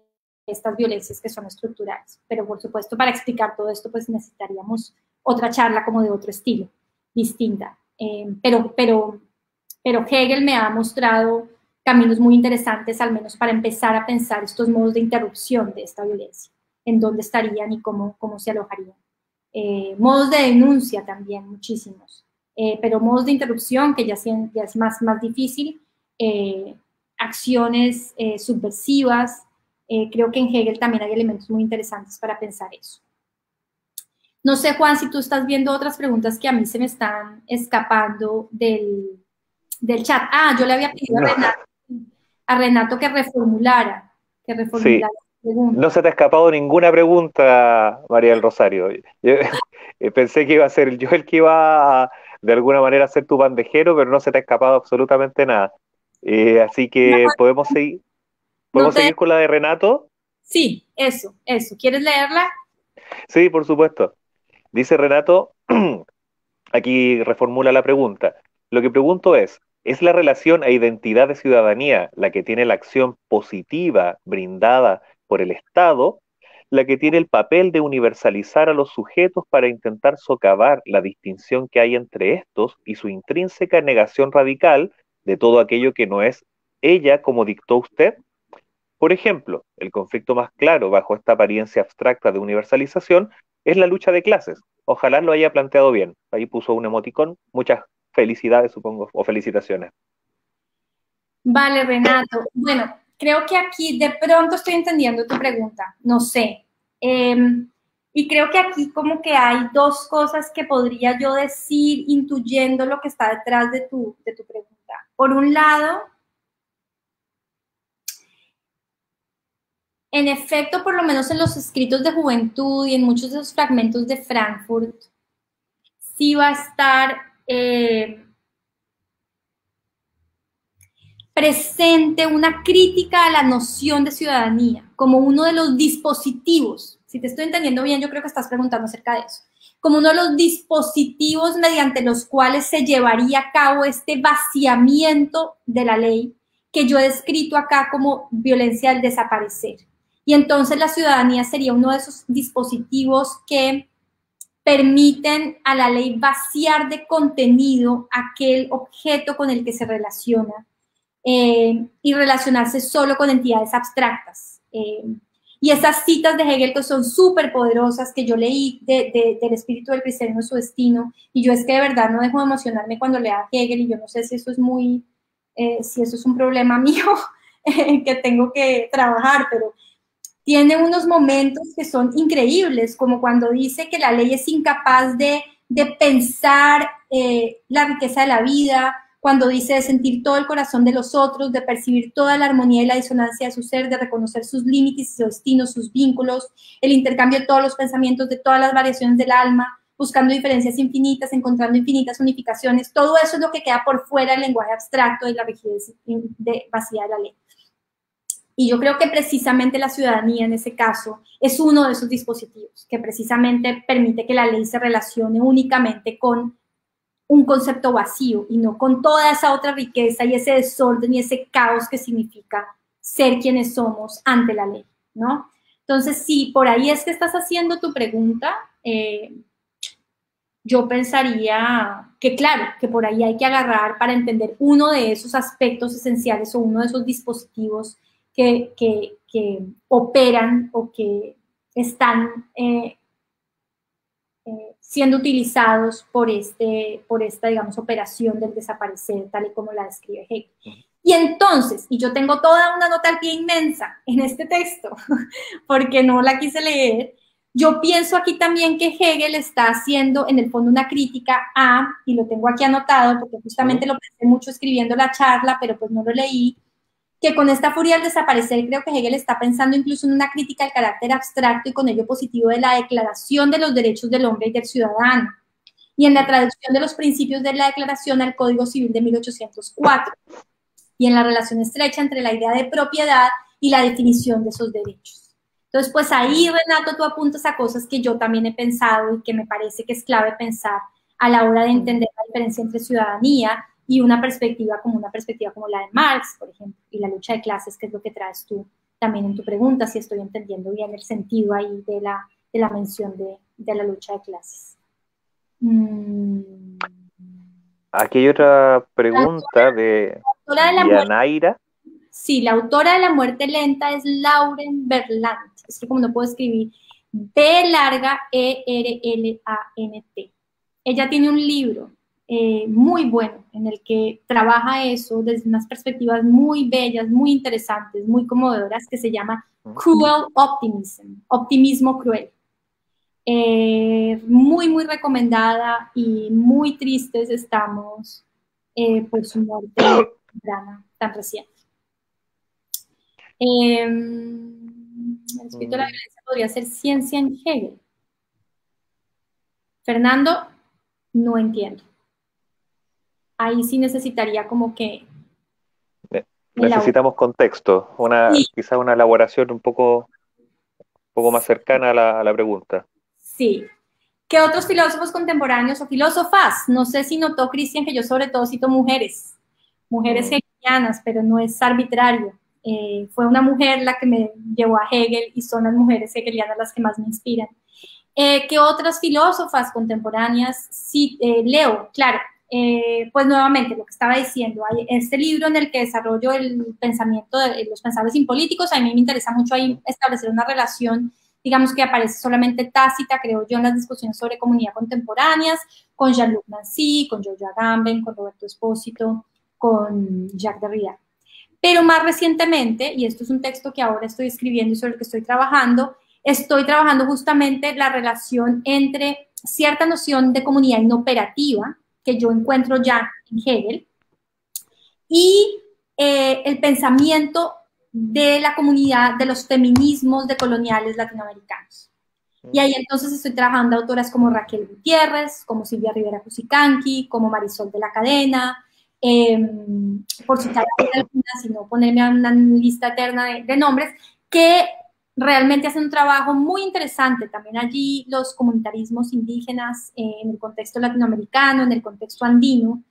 estas violencias que son estructurales. Pero por supuesto, para explicar todo esto, pues necesitaríamos otra charla como de otro estilo, distinta. Eh, pero, pero, pero Hegel me ha mostrado caminos muy interesantes, al menos para empezar a pensar estos modos de interrupción de esta violencia, en dónde estarían y cómo, cómo se alojarían. Eh, modos de denuncia también, muchísimos, eh, pero modos de interrupción que ya, ya es más, más difícil, acciones subversivas, eh, creo que en Hegel también hay elementos muy interesantes para pensar eso. No sé, Juan, si tú estás viendo otras preguntas que a mí se me están escapando del, chat. Ah, yo le había pedido a, Renato, que reformulara, que reformulara No se te ha escapado ninguna pregunta, María del Rosario. Eh, pensé que iba a ser yo el que iba a, de alguna manera a ser tu bandejero, pero no se te ha escapado absolutamente nada. Eh, así que podemos seguir. ¿Podemos seguir con la de Renato? Sí, eso, eso. ¿Quieres leerla? Sí, por supuesto. Dice Renato, aquí reformula la pregunta. Lo que pregunto es, ¿es la relación a identidad de ciudadanía la que tiene la acción positiva brindada por el Estado, la que tiene el papel de universalizar a los sujetos para intentar socavar la distinción que hay entre estos y su intrínseca negación radical de todo aquello que no es ella como dictó usted? Por ejemplo, el conflicto más claro bajo esta apariencia abstracta de universalización es la lucha de clases. Ojalá lo haya planteado bien. Ahí puso un emoticón. Muchas felicidades, supongo, o felicitaciones. Vale, Renato. Bueno, creo que aquí de pronto estoy entendiendo tu pregunta. No sé. Em, y creo que aquí como que hay dos cosas que podría yo decir intuyendo lo que está detrás de tu, de tu pregunta. Por un lado, En efecto, por lo menos en los escritos de juventud y en muchos de los fragmentos de Frankfurt, sí va a estar eh, presente una crítica a la noción de ciudadanía como uno de los dispositivos. Si te estoy entendiendo bien, yo creo que estás preguntando acerca de eso. Como uno de los dispositivos mediante los cuales se llevaría a cabo este vaciamiento de la ley que yo he descrito acá como violencia al desaparecer. Y entonces la ciudadanía sería uno de esos dispositivos que permiten a la ley vaciar de contenido aquel objeto con el que se relaciona eh, y relacionarse solo con entidades abstractas. Eh, y esas citas de Hegel que son súper poderosas que yo leí del espíritu del cristianismo y su destino, y yo es que de verdad no dejo de emocionarme cuando lea Hegel y yo no sé si eso es muy, eh, si eso es un problema mío que tengo que trabajar, pero tiene unos momentos que son increíbles, como cuando dice que la ley es incapaz de, pensar eh, la riqueza de la vida, cuando dice de sentir todo el corazón de los otros, de percibir toda la armonía y la disonancia de su ser, de reconocer sus límites sus destinos, sus vínculos, el intercambio de todos los pensamientos, de todas las variaciones del alma, buscando diferencias infinitas, encontrando infinitas unificaciones, todo eso es lo que queda por fuera del lenguaje abstracto y la rigidez de, vacía de la ley. Y yo creo que precisamente la ciudadanía en ese caso es uno de esos dispositivos que precisamente permite que la ley se relacione únicamente con un concepto vacío y no con toda esa otra riqueza y ese desorden y ese caos que significa ser quienes somos ante la ley, ¿no? Entonces, si por ahí es que estás haciendo tu pregunta, eh, yo pensaría que claro, que por ahí hay que agarrar para entender uno de esos aspectos esenciales o uno de esos dispositivos que, operan o que están eh, eh, siendo utilizados por, este, por esta, digamos, operación del desaparecer, tal y como la describe Hegel. Y entonces, y yo tengo toda una nota al pie inmensa en este texto, porque no la quise leer, yo pienso aquí también que Hegel está haciendo en el fondo una crítica a, y lo tengo aquí anotado porque justamente lo pensé mucho escribiendo la charla, pero pues no lo leí, que con esta furia al desaparecer creo que Hegel está pensando incluso en una crítica al carácter abstracto y con ello positivo de la Declaración de los Derechos del Hombre y del Ciudadano, y en la traducción de los principios de la Declaración al Código Civil de 1804, y en la relación estrecha entre la idea de propiedad y la definición de esos derechos. Entonces, pues ahí, Renato, tú apuntas a cosas que yo también he pensado y que me parece que es clave pensar a la hora de entender la diferencia entre ciudadanía y una perspectiva como una perspectiva como la de Marx, por ejemplo, y la lucha de clases, que es lo que traes tú también en tu pregunta, si estoy entendiendo bien el sentido ahí de la, de la mención de, de la lucha de clases. Mm. Aquí hay otra pregunta de, de Sí, la autora de La muerte lenta es Lauren Berlant. Es que como no puedo escribir, B larga E R L A N T. Ella tiene un libro eh, muy bueno en el que trabaja eso desde unas perspectivas muy bellas, muy interesantes, muy conmovedoras, que se llama Cruel Optimism, optimismo cruel. Eh, muy, muy recomendada y muy tristes estamos eh, por su muerte tan reciente. Em, el espíritu de la violencia podría ser ciencia en Hegel. Fernando, no entiendo ahí sí necesitaría como que... Necesitamos contexto, una, quizá una elaboración un poco, poco más cercana a la, pregunta. Sí. ¿Qué otros filósofos contemporáneos o filósofas? No sé si notó Cristian que yo sobre todo cito mujeres, mujeres mm. hegelianas, pero no es arbitrario. Eh, fue una mujer la que me llevó a Hegel y son las mujeres hegelianas las que más me inspiran. Eh, ¿Qué otras filósofas contemporáneas? Sí, eh, leo, claro, eh, pues nuevamente lo que estaba diciendo, hay este libro en el que desarrollo el pensamiento de los pensadores impolíticos, a mí me interesa mucho ahí establecer una relación, digamos que aparece solamente tácita, creo yo, en las discusiones sobre comunidad contemporáneas, con Jean-Luc Nancy, con George Agamben, con Roberto Espósito, con Jacques Derrida. Pero más recientemente, y esto es un texto que ahora estoy escribiendo y sobre el que estoy trabajando, estoy trabajando justamente la relación entre cierta noción de comunidad inoperativa, que yo encuentro ya en Hegel, y eh, el pensamiento de la comunidad de los feminismos decoloniales latinoamericanos. Y ahí entonces estoy trabajando autoras como Raquel Gutiérrez, como Silvia Rivera Cusicanqui, como Marisol de la Cadena, em, por citar algunas, y no ponerme a una lista eterna de nombres, que realmente hacen un trabajo muy interesante. También allí los comunitarismos indígenas eh, en el contexto latinoamericano, en el contexto andino,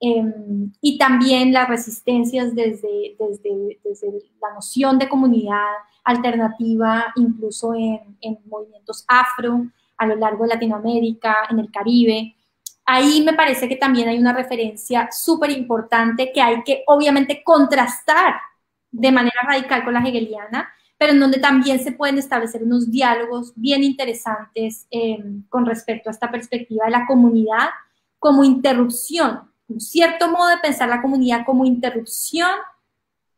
em, y también las resistencias desde, desde, desde, la noción de comunidad alternativa, incluso en, en movimientos afro a lo largo de Latinoamérica, en el Caribe. Ahí me parece que también hay una referencia súper importante que hay que obviamente contrastar de manera radical con la hegeliana, pero en donde también se pueden establecer unos diálogos bien interesantes eh, con respecto a esta perspectiva de la comunidad como interrupción, un cierto modo de pensar la comunidad como interrupción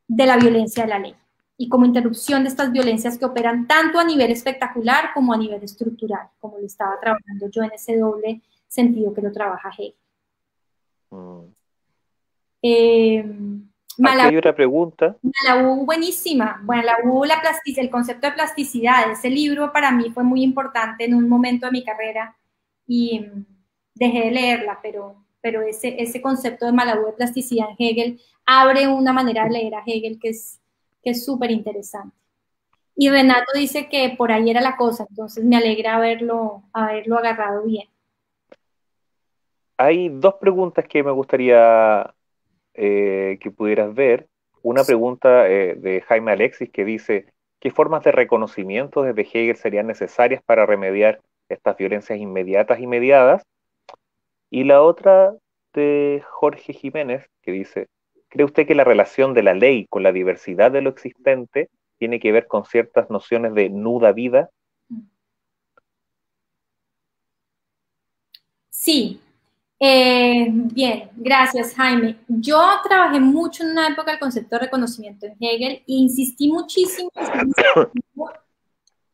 de la violencia de la ley y como interrupción de estas violencias que operan tanto a nivel espectacular como a nivel estructural, como lo estaba trabajando yo en ese doble sentido que lo trabaja Hegel. Mm. Eh, hay otra pregunta. Malabú, buenísima. Malabú, la el concepto de plasticidad. Ese libro para mí fue muy importante en un momento de mi carrera y mm, dejé de leerla, pero, pero ese, ese concepto de Malabú de plasticidad en Hegel abre una manera de leer a Hegel que es que es súper interesante. Y Renato dice que por ahí era la cosa, entonces me alegra haberlo, haberlo agarrado bien. Hay dos preguntas que me gustaría eh, que pudieras ver. Una pregunta eh, de Jaime Alexis que dice, ¿qué formas de reconocimiento desde Hegel serían necesarias para remediar estas violencias inmediatas y mediadas? Y la otra de Jorge Jiménez que dice, ¿cree usted que la relación de la ley con la diversidad de lo existente tiene que ver con ciertas nociones de nuda vida? Sí. Eh, bien, gracias Jaime. Yo trabajé mucho en una época el concepto de reconocimiento en Hegel e insistí muchísimo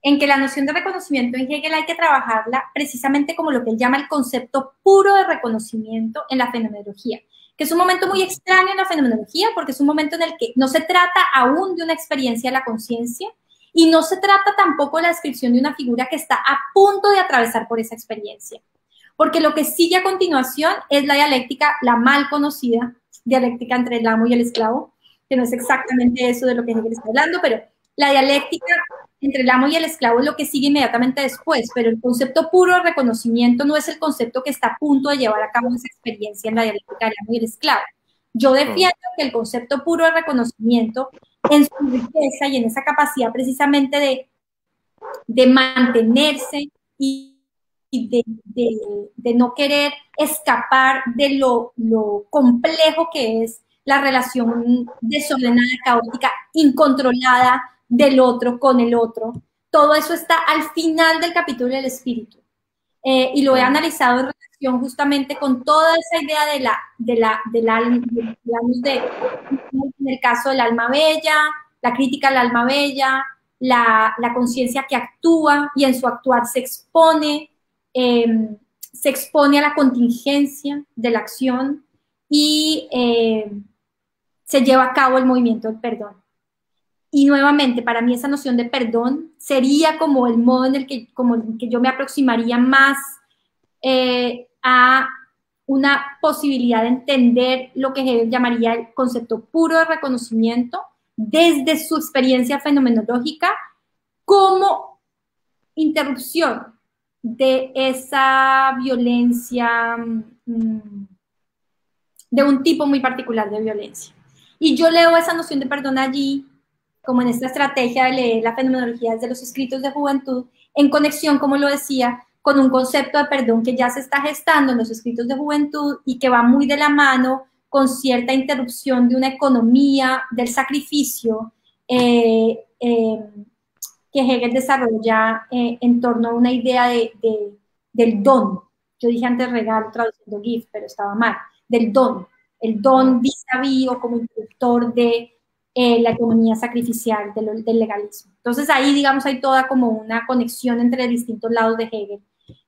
en que la noción de reconocimiento en Hegel hay que trabajarla precisamente como lo que él llama el concepto puro de reconocimiento en la fenomenología que es un momento muy extraño en la fenomenología, porque es un momento en el que no se trata aún de una experiencia de la conciencia y no se trata tampoco de la descripción de una figura que está a punto de atravesar por esa experiencia. Porque lo que sigue a continuación es la dialéctica, la mal conocida dialéctica entre el amo y el esclavo, que no es exactamente eso de lo que Hegel está hablando, pero la dialéctica entre el amo y el esclavo es lo que sigue inmediatamente después, pero el concepto puro de reconocimiento no es el concepto que está a punto de llevar a cabo esa experiencia en la dialéctica del amo y el esclavo. Yo defiendo que el concepto puro de reconocimiento, en su riqueza y en esa capacidad precisamente de, de mantenerse y, de, de, no querer escapar de lo, lo complejo que es la relación desordenada, caótica, incontrolada del otro con el otro. Todo eso está al final del capítulo del espíritu. Eh, y lo he analizado en relación justamente con toda esa idea de la, de la, del alma, de, en el caso del alma bella, la crítica al alma bella, la, la conciencia que actúa y en su actuar se expone, em, se expone a la contingencia de la acción y em, se lleva a cabo el movimiento del perdón. Y nuevamente, para mí esa noción de perdón sería como el modo en el que, como que yo me aproximaría más eh, a una posibilidad de entender lo que Hegel llamaría el concepto puro de reconocimiento desde su experiencia fenomenológica como interrupción de esa violencia, mm, de un tipo muy particular de violencia. Y yo leo esa noción de perdón allí como en esta estrategia de leer la fenomenología desde los escritos de juventud, en conexión, como lo decía, con un concepto de perdón que ya se está gestando en los escritos de juventud y que va muy de la mano con cierta interrupción de una economía del sacrificio eh, eh, que Hegel desarrolla eh, en torno a una idea de, del don. Yo dije antes regalo traduciendo gift, pero estaba mal, del don. El don vis a vis o como interruptor de eh, la economía sacrificial del, legalismo. Entonces ahí, digamos, hay toda como una conexión entre distintos lados de Hegel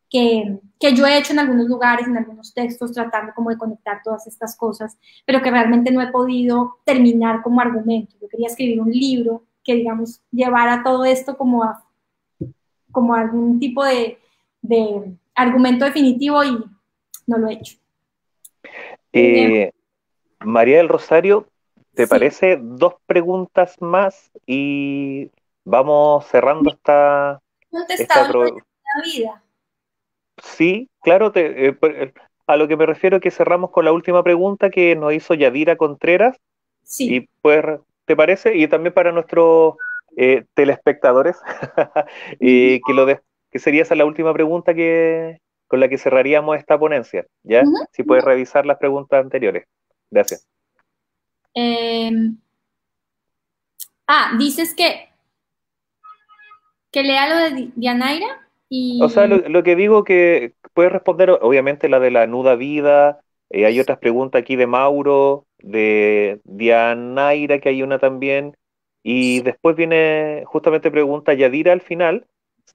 que, que, yo he hecho en algunos lugares, en algunos textos, tratando como de conectar todas estas cosas, pero que realmente no he podido terminar como argumento. Yo quería escribir un libro que, digamos, llevara todo esto como a como algún tipo de, de argumento definitivo y no lo he hecho. Eh, María del Rosario, ¿Te parece dos preguntas más y vamos cerrando esta... esta la vida. Sí, claro, te, eh, eh, a lo que me refiero es que cerramos con la última pregunta que nos hizo Yadira Contreras. Sí. Y pues, ¿te parece? Y también para nuestros eh, telespectadores, y que, lo de, que sería esa la última pregunta que, con la que cerraríamos esta ponencia. ¿Ya? Si puedes revisar las preguntas anteriores. Gracias. Em, ah, dices que, que lea lo de Dianaira y... O sea, lo, que digo que puedes responder, obviamente, la de la nuda vida, eh, hay otras preguntas aquí de Mauro, de Dianaira, que hay una también, y después viene justamente pregunta Yadira al final,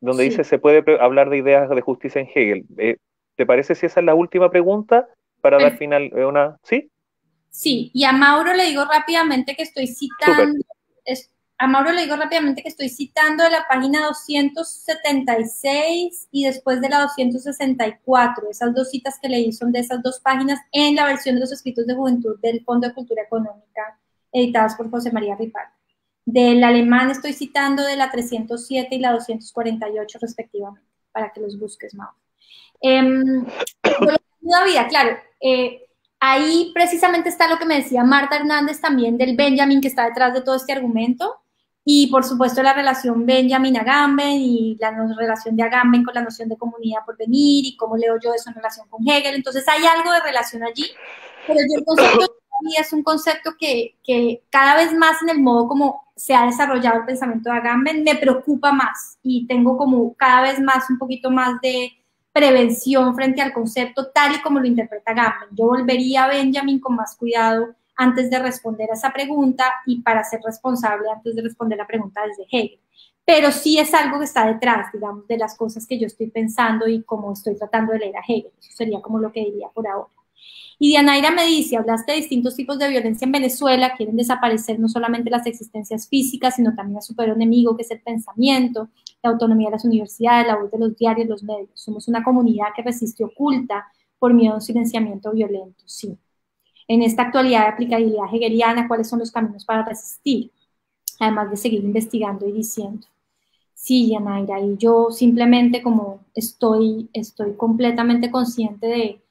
donde dice se puede hablar de ideas de justicia en Hegel. Eh, ¿Te parece si esa es la última pregunta para dar final a una... ¿Sí? Sí, y a Mauro le digo rápidamente que estoy citando, a Mauro le digo rápidamente que estoy citando de la página 276 y después de la 264. Esas dos citas que leí son de esas dos páginas en la versión de los escritos de juventud del Fondo de Cultura Económica, editadas por José María Ripar. Del alemán estoy citando de la 307 y la 248 respectivamente, para que los busques, Mauro. Eh, vida, claro. Eh, ahí precisamente está lo que me decía Marta Hernández también del Benjamin que está detrás de todo este argumento y por supuesto la relación Benjamin-Agamben y la relación de Agamben con la noción de comunidad por venir y cómo leo yo eso en relación con Hegel. Entonces hay algo de relación allí, pero yo el concepto es un concepto que, que, cada vez más en el modo como se ha desarrollado el pensamiento de Agamben me preocupa más y tengo como cada vez más un poquito más de prevención frente al concepto tal y como lo interpreta Agamben. Yo volvería a Benjamin con más cuidado antes de responder a esa pregunta y para ser responsable antes de responder la pregunta desde Hegel. Pero sí es algo que está detrás, digamos, de las cosas que yo estoy pensando y cómo estoy tratando de leer a Hegel. Eso sería como lo que diría por ahora. Y Dianaira me dice, hablaste de distintos tipos de violencia en Venezuela, quieren desaparecer no solamente las existencias físicas, sino también a su peor enemigo, que es el pensamiento, la autonomía de las universidades, la voz de los diarios, los medios. Somos una comunidad que resiste oculta por miedo a un silenciamiento violento, sí en esta actualidad de aplicabilidad hegeliana, cuáles son los caminos para resistir, además de seguir investigando y diciendo. Sí, Yanaira, y yo simplemente como estoy, estoy completamente consciente de,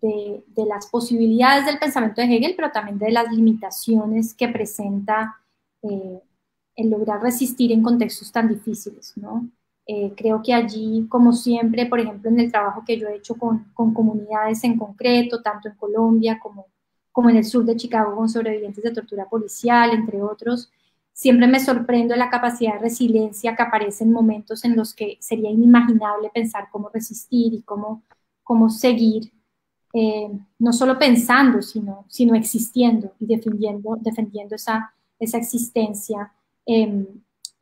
de, las posibilidades del pensamiento de Hegel, pero también de las limitaciones que presenta eh, el lograr resistir en contextos tan difíciles, ¿no? Eh, creo que allí, como siempre, por ejemplo, en el trabajo que yo he hecho con, con, comunidades en concreto, tanto en Colombia como, como en el sur de Chicago con sobrevivientes de tortura policial, entre otros, siempre me sorprendo la capacidad de resiliencia que aparece en momentos en los que sería inimaginable pensar cómo resistir y cómo, cómo seguir, eh, no solo pensando, sino, sino existiendo y defendiendo, defendiendo esa, esa existencia. Eh,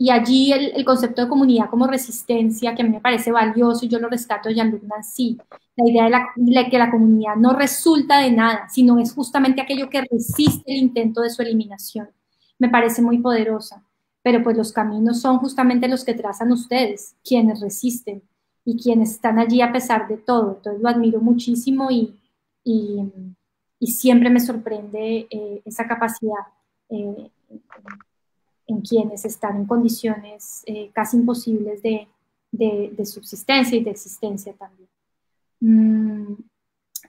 y allí el, concepto de comunidad como resistencia, que a mí me parece valioso y yo lo rescato de Jean-Luc Nancy, la idea de, la, que la comunidad no resulta de nada, sino es justamente aquello que resiste el intento de su eliminación. Me parece muy poderosa, pero pues los caminos son justamente los que trazan ustedes, quienes resisten y quienes están allí a pesar de todo. Entonces lo admiro muchísimo y, y, siempre me sorprende eh, esa capacidad. Eh, en quienes están en condiciones eh, casi imposibles de, subsistencia y de existencia también. Mm,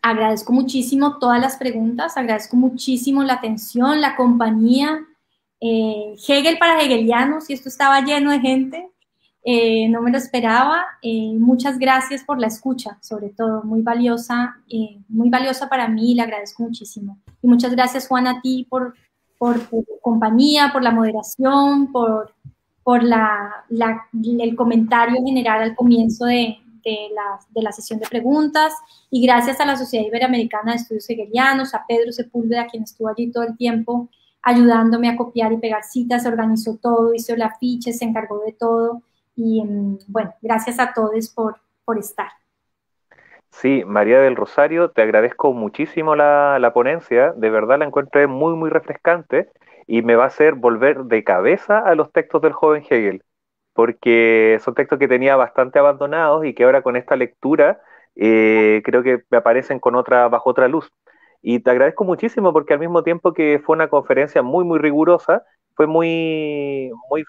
agradezco muchísimo todas las preguntas, agradezco muchísimo la atención, la compañía. Eh, Hegel para hegelianos, y esto estaba lleno de gente, eh, no me lo esperaba. muchas gracias por la escucha, sobre todo, muy valiosa, muy valiosa para mí, le agradezco muchísimo. Y muchas gracias, Juan, a ti por por tu compañía, por la moderación, por, por la, el comentario general al comienzo de, la, de, la, sesión de preguntas y gracias a la Sociedad Iberoamericana de Estudios Hegelianos, a Pedro Sepúlveda, quien estuvo allí todo el tiempo ayudándome a copiar y pegar citas, organizó todo, hizo el afiche, se encargó de todo y mm, bueno, gracias a todos por, por estar. Sí, María del Rosario, te agradezco muchísimo la, ponencia, de verdad la encuentro muy, muy refrescante y me va a hacer volver de cabeza a los textos del joven Hegel, porque son textos que tenía bastante abandonados y que ahora con esta lectura eh, creo que me aparecen con otra, bajo otra luz. Y te agradezco muchísimo porque al mismo tiempo que fue una conferencia muy, muy rigurosa, fue muy, muy,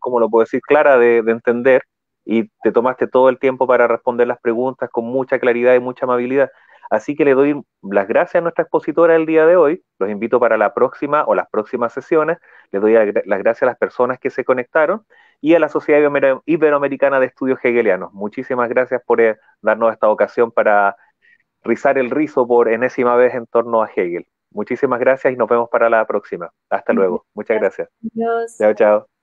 como lo puedo decir, clara de entender y te tomaste todo el tiempo para responder las preguntas con mucha claridad y mucha amabilidad. Así que le doy las gracias a nuestra expositora el día de hoy. Los invito para la próxima o las próximas sesiones. Les doy las gracias a las personas que se conectaron y a la Sociedad Iberoamericana de Estudios Hegelianos. Muchísimas gracias por eh, darnos esta ocasión para rizar el rizo por enésima vez en torno a Hegel. Muchísimas gracias y nos vemos para la próxima. Hasta luego. Muchas gracias. Chao, chao.